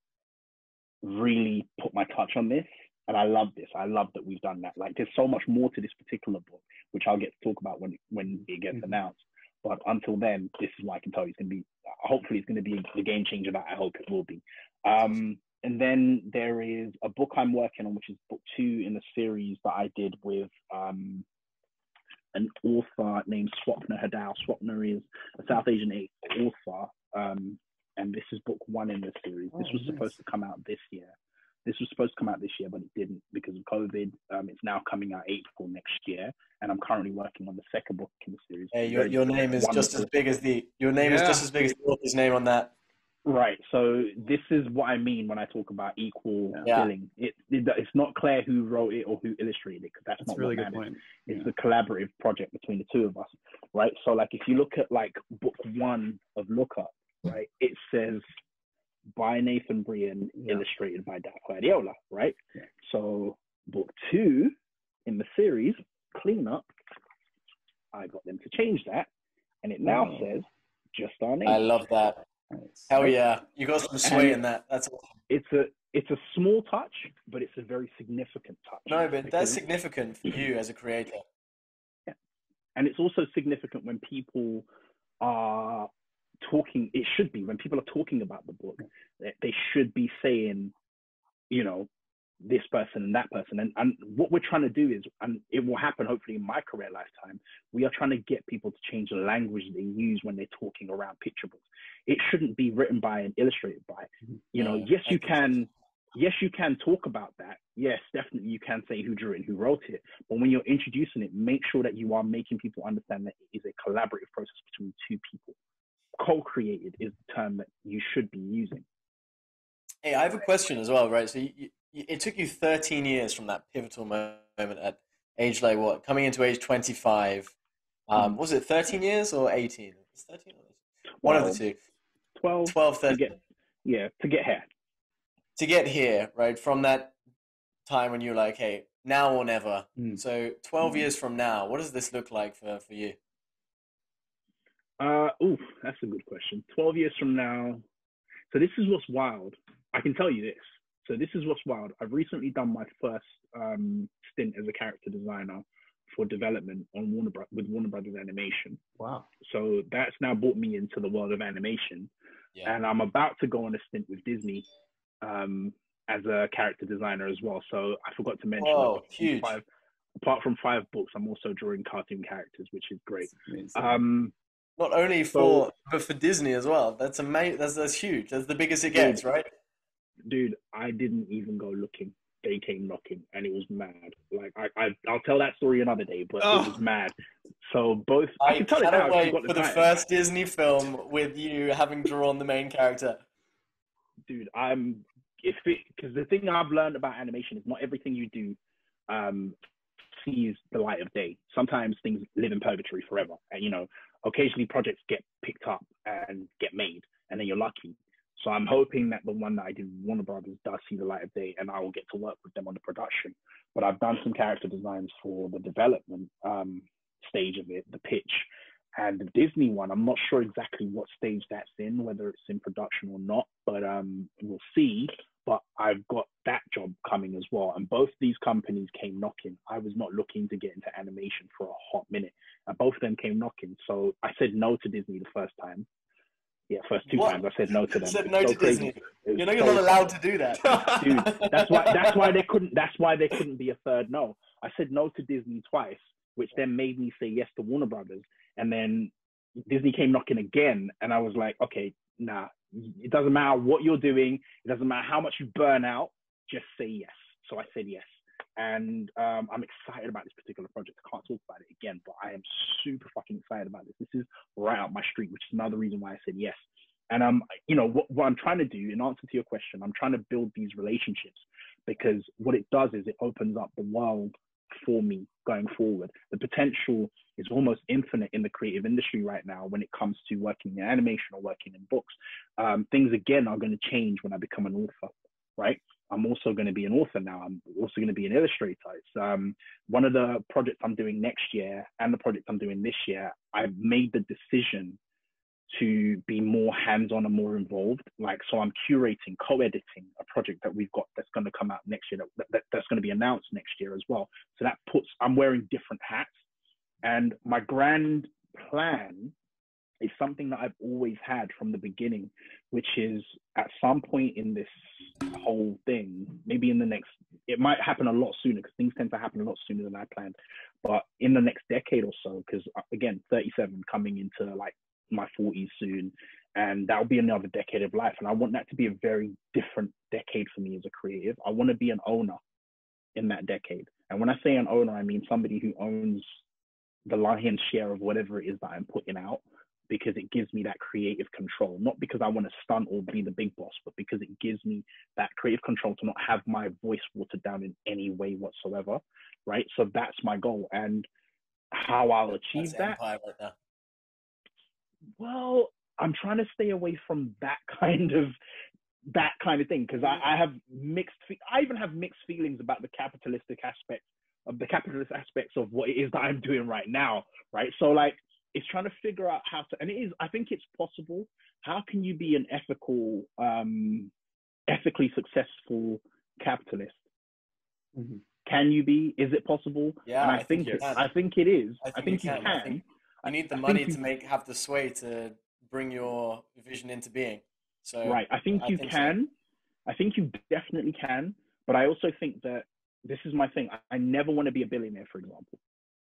really put my touch on this. And I love this. I love that we've done that. Like there's so much more to this particular book, which I'll get to talk about when when it gets Mhm. announced. But until then, this is what I can tell you. It's gonna be hopefully it's gonna be the game changer that I hope it will be. Um, and then there is a book I'm working on, which is book two in the series that I did with um, an author named Swapna Haddow. Swapna is a South Asian author, um, and this is book one in the series. This Oh, was nice. supposed to come out this year. This was supposed to come out this year, but it didn't because of COVID. Um, it's now coming out April next year, and I'm currently working on the second book in the series. Hey, your your name is just as big as the your name is just as big as the author's name on that. Right. So this is what I mean when I talk about equal Yeah. billing. It, it it's not clear who wrote it or who illustrated it because that's, That's not a really good point. It's Yeah. a collaborative project between the two of us, right? So like if you look at like book one of Look Up, right, it says by Nathan Bryon, Yeah. illustrated by Dapo Adeola, right? So book two in the series, Clean Up, I got them to change that, and it now Oh. says just our name. I love that. Hell yeah, you got some sway in that. That's awesome. it's a it's a small touch, but it's a very significant touch. no, but that's significant for you as a creator. Yeah, and it's also significant when people are talking. It should be when people are talking about the book, they should be saying, you know, this person and that person. And and what we're trying to do is, and it will happen hopefully in my career lifetime. We are trying to get people to change the language they use when they're talking around picture books. It shouldn't be written by and illustrated by. You know, Yeah, yes, you can yes, you can talk about that. Yes, definitely you can say who drew it and who wrote it. But when you're introducing it, make sure that you are making people understand that it is a collaborative process between two people. Co-created is the term that you should be using. Hey, I have a question as well, right? So you, it took you 13 years from that pivotal moment at age like what, coming into age 25. Um, Hmm. was it 13 years or 18? It's 13 or 18? One of the two. 12, 12, to 13. get, yeah, to get here. To get here, right? From that time when you were like, hey, now or never. Mm. So 12 Mm. years from now, what does this look like for, for you? Uh, ooh, that's a good question. 12 years from now. So this is what's wild. I can tell you this. So this is what's wild. I've recently done my first um, stint as a character designer for development on Warner Bro- with Warner Brothers Animation. Wow. So that's now brought me into the world of animation, Yeah. and I'm about to go on a stint with Disney um, as a character designer as well. So I forgot to mention. From huge. Five, apart from five books, I'm also drawing cartoon characters, which is great. Um, Not only for but for Disney as well. That's amazing. That's that's huge. That's the biggest it gets, right? Dude, I didn't even go looking. They came knocking, and it was mad. Like I, I I'll tell that story another day, but Oh. it was mad. So both I, I can tell it now. wait for the time. first Disney film with you having drawn the main character. dude. I'm if it because the thing I've learned about animation is not everything you do um, sees the light of day. Sometimes things live in purgatory forever, and you know, occasionally projects get picked up and get made, and then you're lucky. So I'm hoping that the one that I did with Warner Brothers does see the light of day, and I will get to work with them on the production. But I've done some character designs for the development um, stage of it, the pitch, and the Disney one. I'm not sure exactly what stage that's in, whether it's in production or not, but um, we'll see. But I've got that job coming as well, and both these companies came knocking. I was not looking to get into animation for a hot minute, and both of them came knocking. So I said no to Disney the first time. Yeah, first two What? times I said no to them. Said no so to crazy. Disney. You know you're not allowed to do that. dude. That's why. That's why they couldn't. That's why there couldn't be a third no. I said no to Disney twice, which then made me say yes to Warner Brothers, and then Disney came knocking again, and I was like, okay, nah. It doesn't matter what you're doing. It doesn't matter how much you burn out. Just say yes. So I said yes, and um, I'm excited about this particular project. I can't talk about it again, but I am super fucking excited about this. This is right up my street, which is another reason why I said yes. And um, you know, what, what I'm trying to do in answer to your question, I'm trying to build these relationships because what it does is it opens up the world for me going forward. The potential is almost infinite in the creative industry right now when it comes to working in animation or working in books. Um, things again are going to change when I become an author, right? I'm also going to be an author now. I'm also going to be an illustrator. It's um, one of the projects I'm doing next year and the project I'm doing this year. I've made the decision to be more hands-on and more involved. Like, so I'm curating, co-editing a project that we've got that's going to come out next year. That, that that's going to be announced next year as well. So that puts I'm wearing different hats, and my grand plan is something that I've always had from the beginning, which is at some point in this whole thing, maybe in the next, it might happen a lot sooner because things tend to happen a lot sooner than I planned. But in the next decade or so, because uh, again, 37 coming into like my 40s soon, and that'll be another decade of life. And I want that to be a very different decade for me as a creative. I want to be an owner in that decade. And when I say an owner, I mean somebody who owns the lion's share of whatever it is that I'm putting out because it gives me that creative control, not because I want to stunt or be the big boss, but because it gives me that creative control to not have my voice watered down in any way whatsoever. Right. So that's my goal. And how I'll achieve That's that, right well, I'm trying to stay away from that kind of that kind of thing because I, I have mixed. Fe- I even have mixed feelings about the capitalistic aspect of the capitalist aspects of what it is that I'm doing right now. Right. So like, it's trying to figure out how to, and it is. I think it's possible. How can you be an ethical, um, ethically successful capitalist? Mhm. Can you be? Is it possible? Yeah, and I, I think think, you it. I think it is. I I think think, you you can. can. I think You need the I money to make have the sway to bring your vision into being. So Right. I think I you think so. can. I think you definitely can. But I also think that this is my thing. I, I never want to be a billionaire, for example.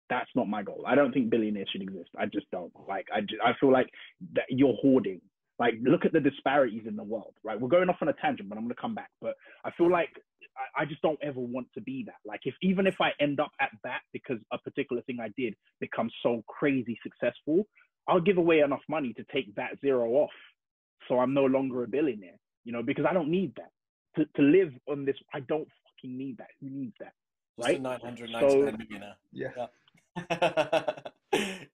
That's not my goal. I don't think billionaires should exist. I just don't. Like, I, ju- I feel like that you're hoarding. Like, look at the disparities in the world, right? We're going off on a tangent, but I'm going to come back. But I feel like I, I just don't ever want to be that. Like, if even if I end up at that because a particular thing I did becomes so crazy successful, I'll give away enough money to take that zero off so I'm no longer a billionaire, you know, because I don't need that to, to live on this. I don't fucking need that. Who needs that? just right? a 999 millionaire. Yeah.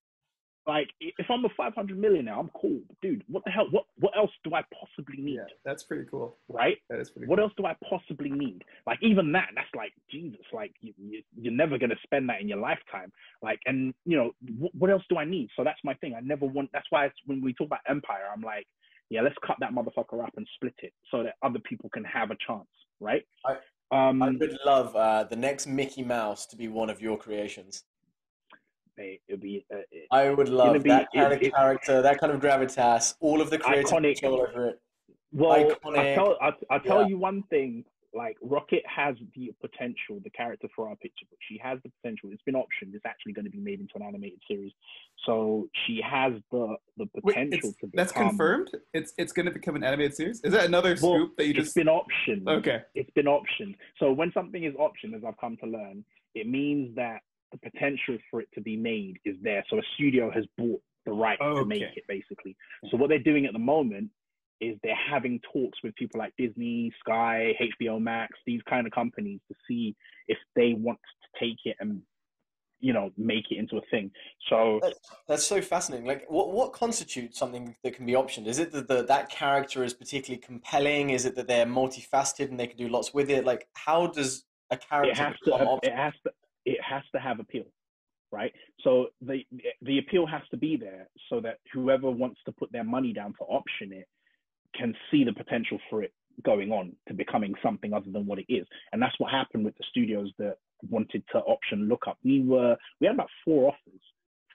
Like, if I'm a 500 millionaire, I'm cool, dude. What the hell? What what else do I possibly need? Yeah, that's pretty cool. Right? That is pretty What cool. else do I possibly need? Like, even that, that's like Jesus. Like, you, you, you're never gonna spend that in your lifetime. Like, and you know, what, what else do I need? So that's my thing. I never want. That's why it's, when we talk about empire, I'm like, yeah, let's cut that motherfucker up and split it so that other people can have a chance, right? I- um, I would love uh, the next Mickey Mouse to be one of your creations. Mate, it'd be uh, it- I would love be- that kind it- of it- character, that kind of gravitas, all of the creative Iconic. control over it. well. I Iconic. tell I, I tell Yeah. you one thing. like Rocket has the potential, the character for our picture book. She has the potential. It's been optioned. It's actually going to be made into an animated series. So she has the the potential it's, to become. that's confirmed. It's it's going to become an animated series. Is that another Well, scoop that you It's just? been optioned. Okay. It's been optioned. So when something is optioned, as I've come to learn, it means that the potential for it to be made is there. So a studio has bought the right to make it, basically. So what they're doing at the moment is they're having talks with people like Disney, Sky, HBO Max, these kind of companies to see if they want to take it and you know make it into a thing. So That's, that's so fascinating. Like, what what constitutes something that can be optioned? Is it that the, that character is particularly compelling? Is it that they're multifaceted and they can do lots with it? Like, how does a character it has to optioned? it has to it has to have appeal right? So the the appeal has to be there so that whoever wants to put their money down to option it can see the potential for it going on to becoming something other than what it is. And that's what happened with the studios that wanted to option look up we were we had about four offers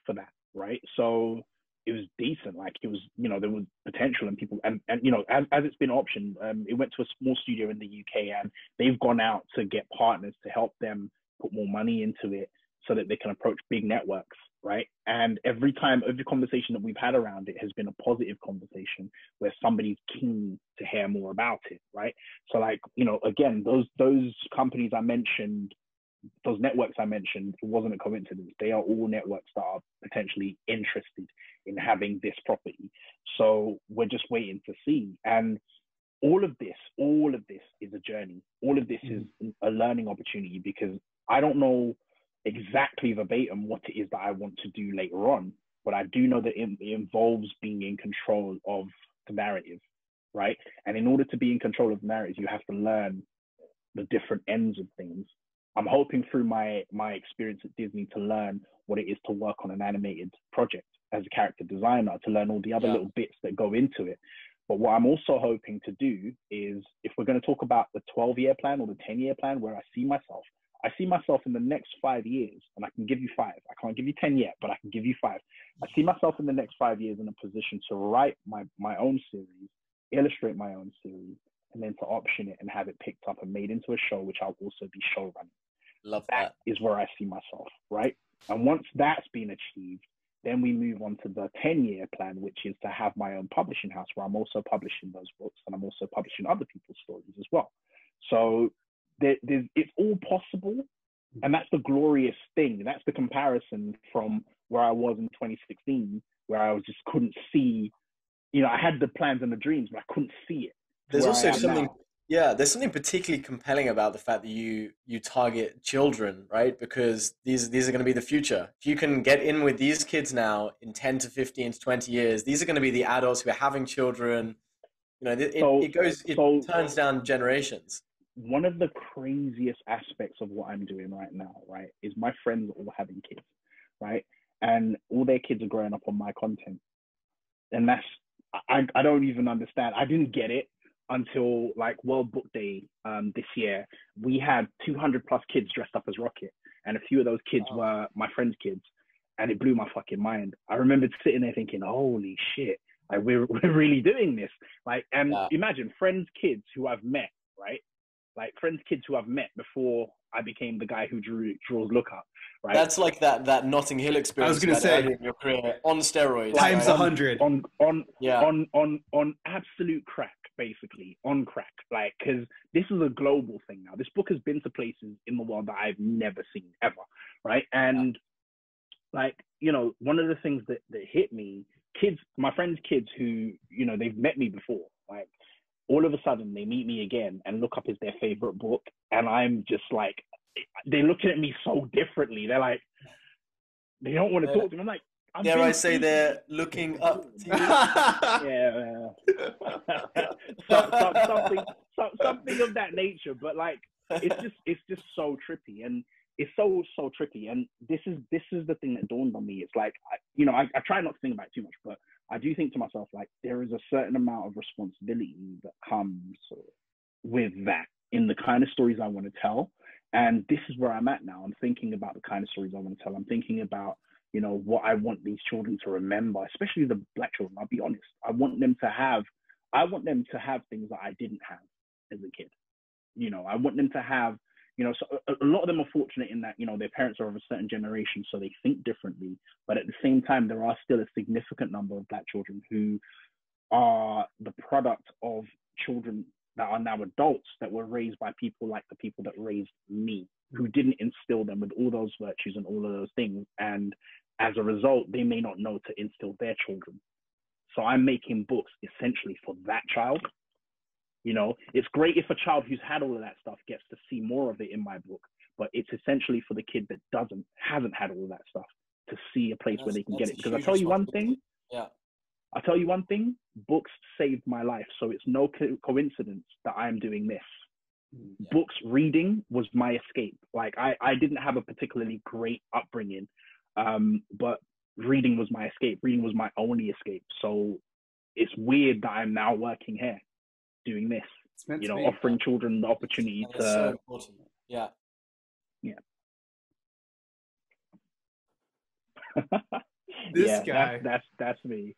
for that right? So it was decent. Like it was you know there was potential and people and, and you know as, as it's been optioned um, it went to a small studio in the uk and they've gone out to get partners to help them put more money into it so that they can approach big networks, right? And every time, every conversation that we've had around it has been a positive conversation where somebody's keen to hear more about it, right? So, like, you know, again, those those companies I mentioned, those networks I mentioned, it wasn't a coincidence. They are all networks that are potentially interested in having this property. So we're just waiting to see. And all of this, all of this is a journey. All of this mm-hmm. is a learning opportunity because I don't know exactly verbatim what it is that I want to do later on, but I do know that it, it involves being in control of the narrative, right? And in order to be in control of the narrative, you have to learn the different ends of things. I'm hoping through my my experience at Disney to learn what it is to work on an animated project as a character designer, to learn all the other Yeah. little bits that go into it. But what I'm also hoping to do is if we're going to talk about the 12 year plan or the 10 year plan where I see myself, I see myself in the next five years, and I can give you five. I can't give you 10 yet, but I can give you five. I see myself in the next five years in a position to write my, my own series, illustrate my own series, and then to option it and have it picked up and made into a show, which I'll also be show running. Love That that. is where I see myself, right? And once that's been achieved, then we move on to the 10 year plan, which is to have my own publishing house where I'm also publishing those books and I'm also publishing other people's stories as well. So there, there's, it's all possible. Hmm. And that's the glorious thing. That's the comparison from where I was in 2016, where I was just couldn't see, you know, I had the plans and the dreams, but I couldn't see it. There's also something, now. yeah, there's something particularly compelling about the fact that you you target children, right? Because these these are going to be the future. If you can get in with these kids now in 10 to 15 to 20 years, these are going to be the adults who are having children. You know, it, So- it goes, it so- turns down generations. One of the craziest aspects of what I'm doing right now, right, is my friends are all having kids, right? And all their kids are growing up on my content. And that's, I, I don't even understand. I didn't get it until like World Book Day um, this year. We had 200 plus kids dressed up as Rocket. And a few of those kids Wow. were my friends' kids. And it blew my fucking mind. I remembered sitting there thinking, holy shit, like we're, we're really doing this. Like, and Yeah. imagine friends' kids who I've met, right? Like friends, kids who I've met before I became the guy who drew draws look up, right? That's like that that Notting Hill experience. I was gonna say- in your career on steroids. Times right? a hundred. on on Yeah. on on on absolute crack, basically on crack. Like, because this is a global thing now. This book has been to places in the world that I've never seen ever, right? And like, you know, one of the things that that hit me, kids, my friends' kids who you know they've met me before, like. All of a sudden, they meet me again and look up as their favorite book, and I'm just like, they're looking at me so differently. They're like, they don't want to Yeah. talk to me. I'm like, I've Dare I say they're looking up to you? yeah, yeah. so, so, something, so, something of that nature. But like, it's just, it's just so trippy, and it's so, so trippy. And this is, this is the thing that dawned on me. It's like, I, you know, I, I try not to think about it too much, but I do think to myself, like, there is a certain amount of responsibility that comes with that in the kind of stories I want to tell. And this is where I'm at now. I'm thinking about the kind of stories I want to tell. I'm thinking about you know what I want these children to remember, especially the black children. I'll be honest. I want them to have, I want them to have things that I didn't have as a kid, You know, I want them to have, you know, so a, a lot of them are fortunate in that, you know, their parents are of a certain generation, so they think differently. But at the same time, there are still a significant number of black children who are the product of children that are now adults that were raised by people like the people that raised me, who mm. didn't instill them with all those virtues and all of those things. And as a result, they may not know to instill their children. So I'm making books essentially for that child. You know, it's great if a child who's had all of that stuff gets to see more of it in my book, but it's essentially for the kid that doesn't, hasn't had all of that stuff to see a place That's- where they can get it. Because I tell you one thing. Yeah. I tell you one thing, books saved my life. So it's no co- coincidence that I'm doing this. Yeah. Books reading was my escape. Like I, I didn't have a particularly great upbringing, um, but reading was my escape. Reading was my only escape. So it's weird that I'm now working here, doing this. It's meant You to know, be. offering children the opportunity it's so to. Yeah. Yeah. This yeah, guy. That's, that's that's me.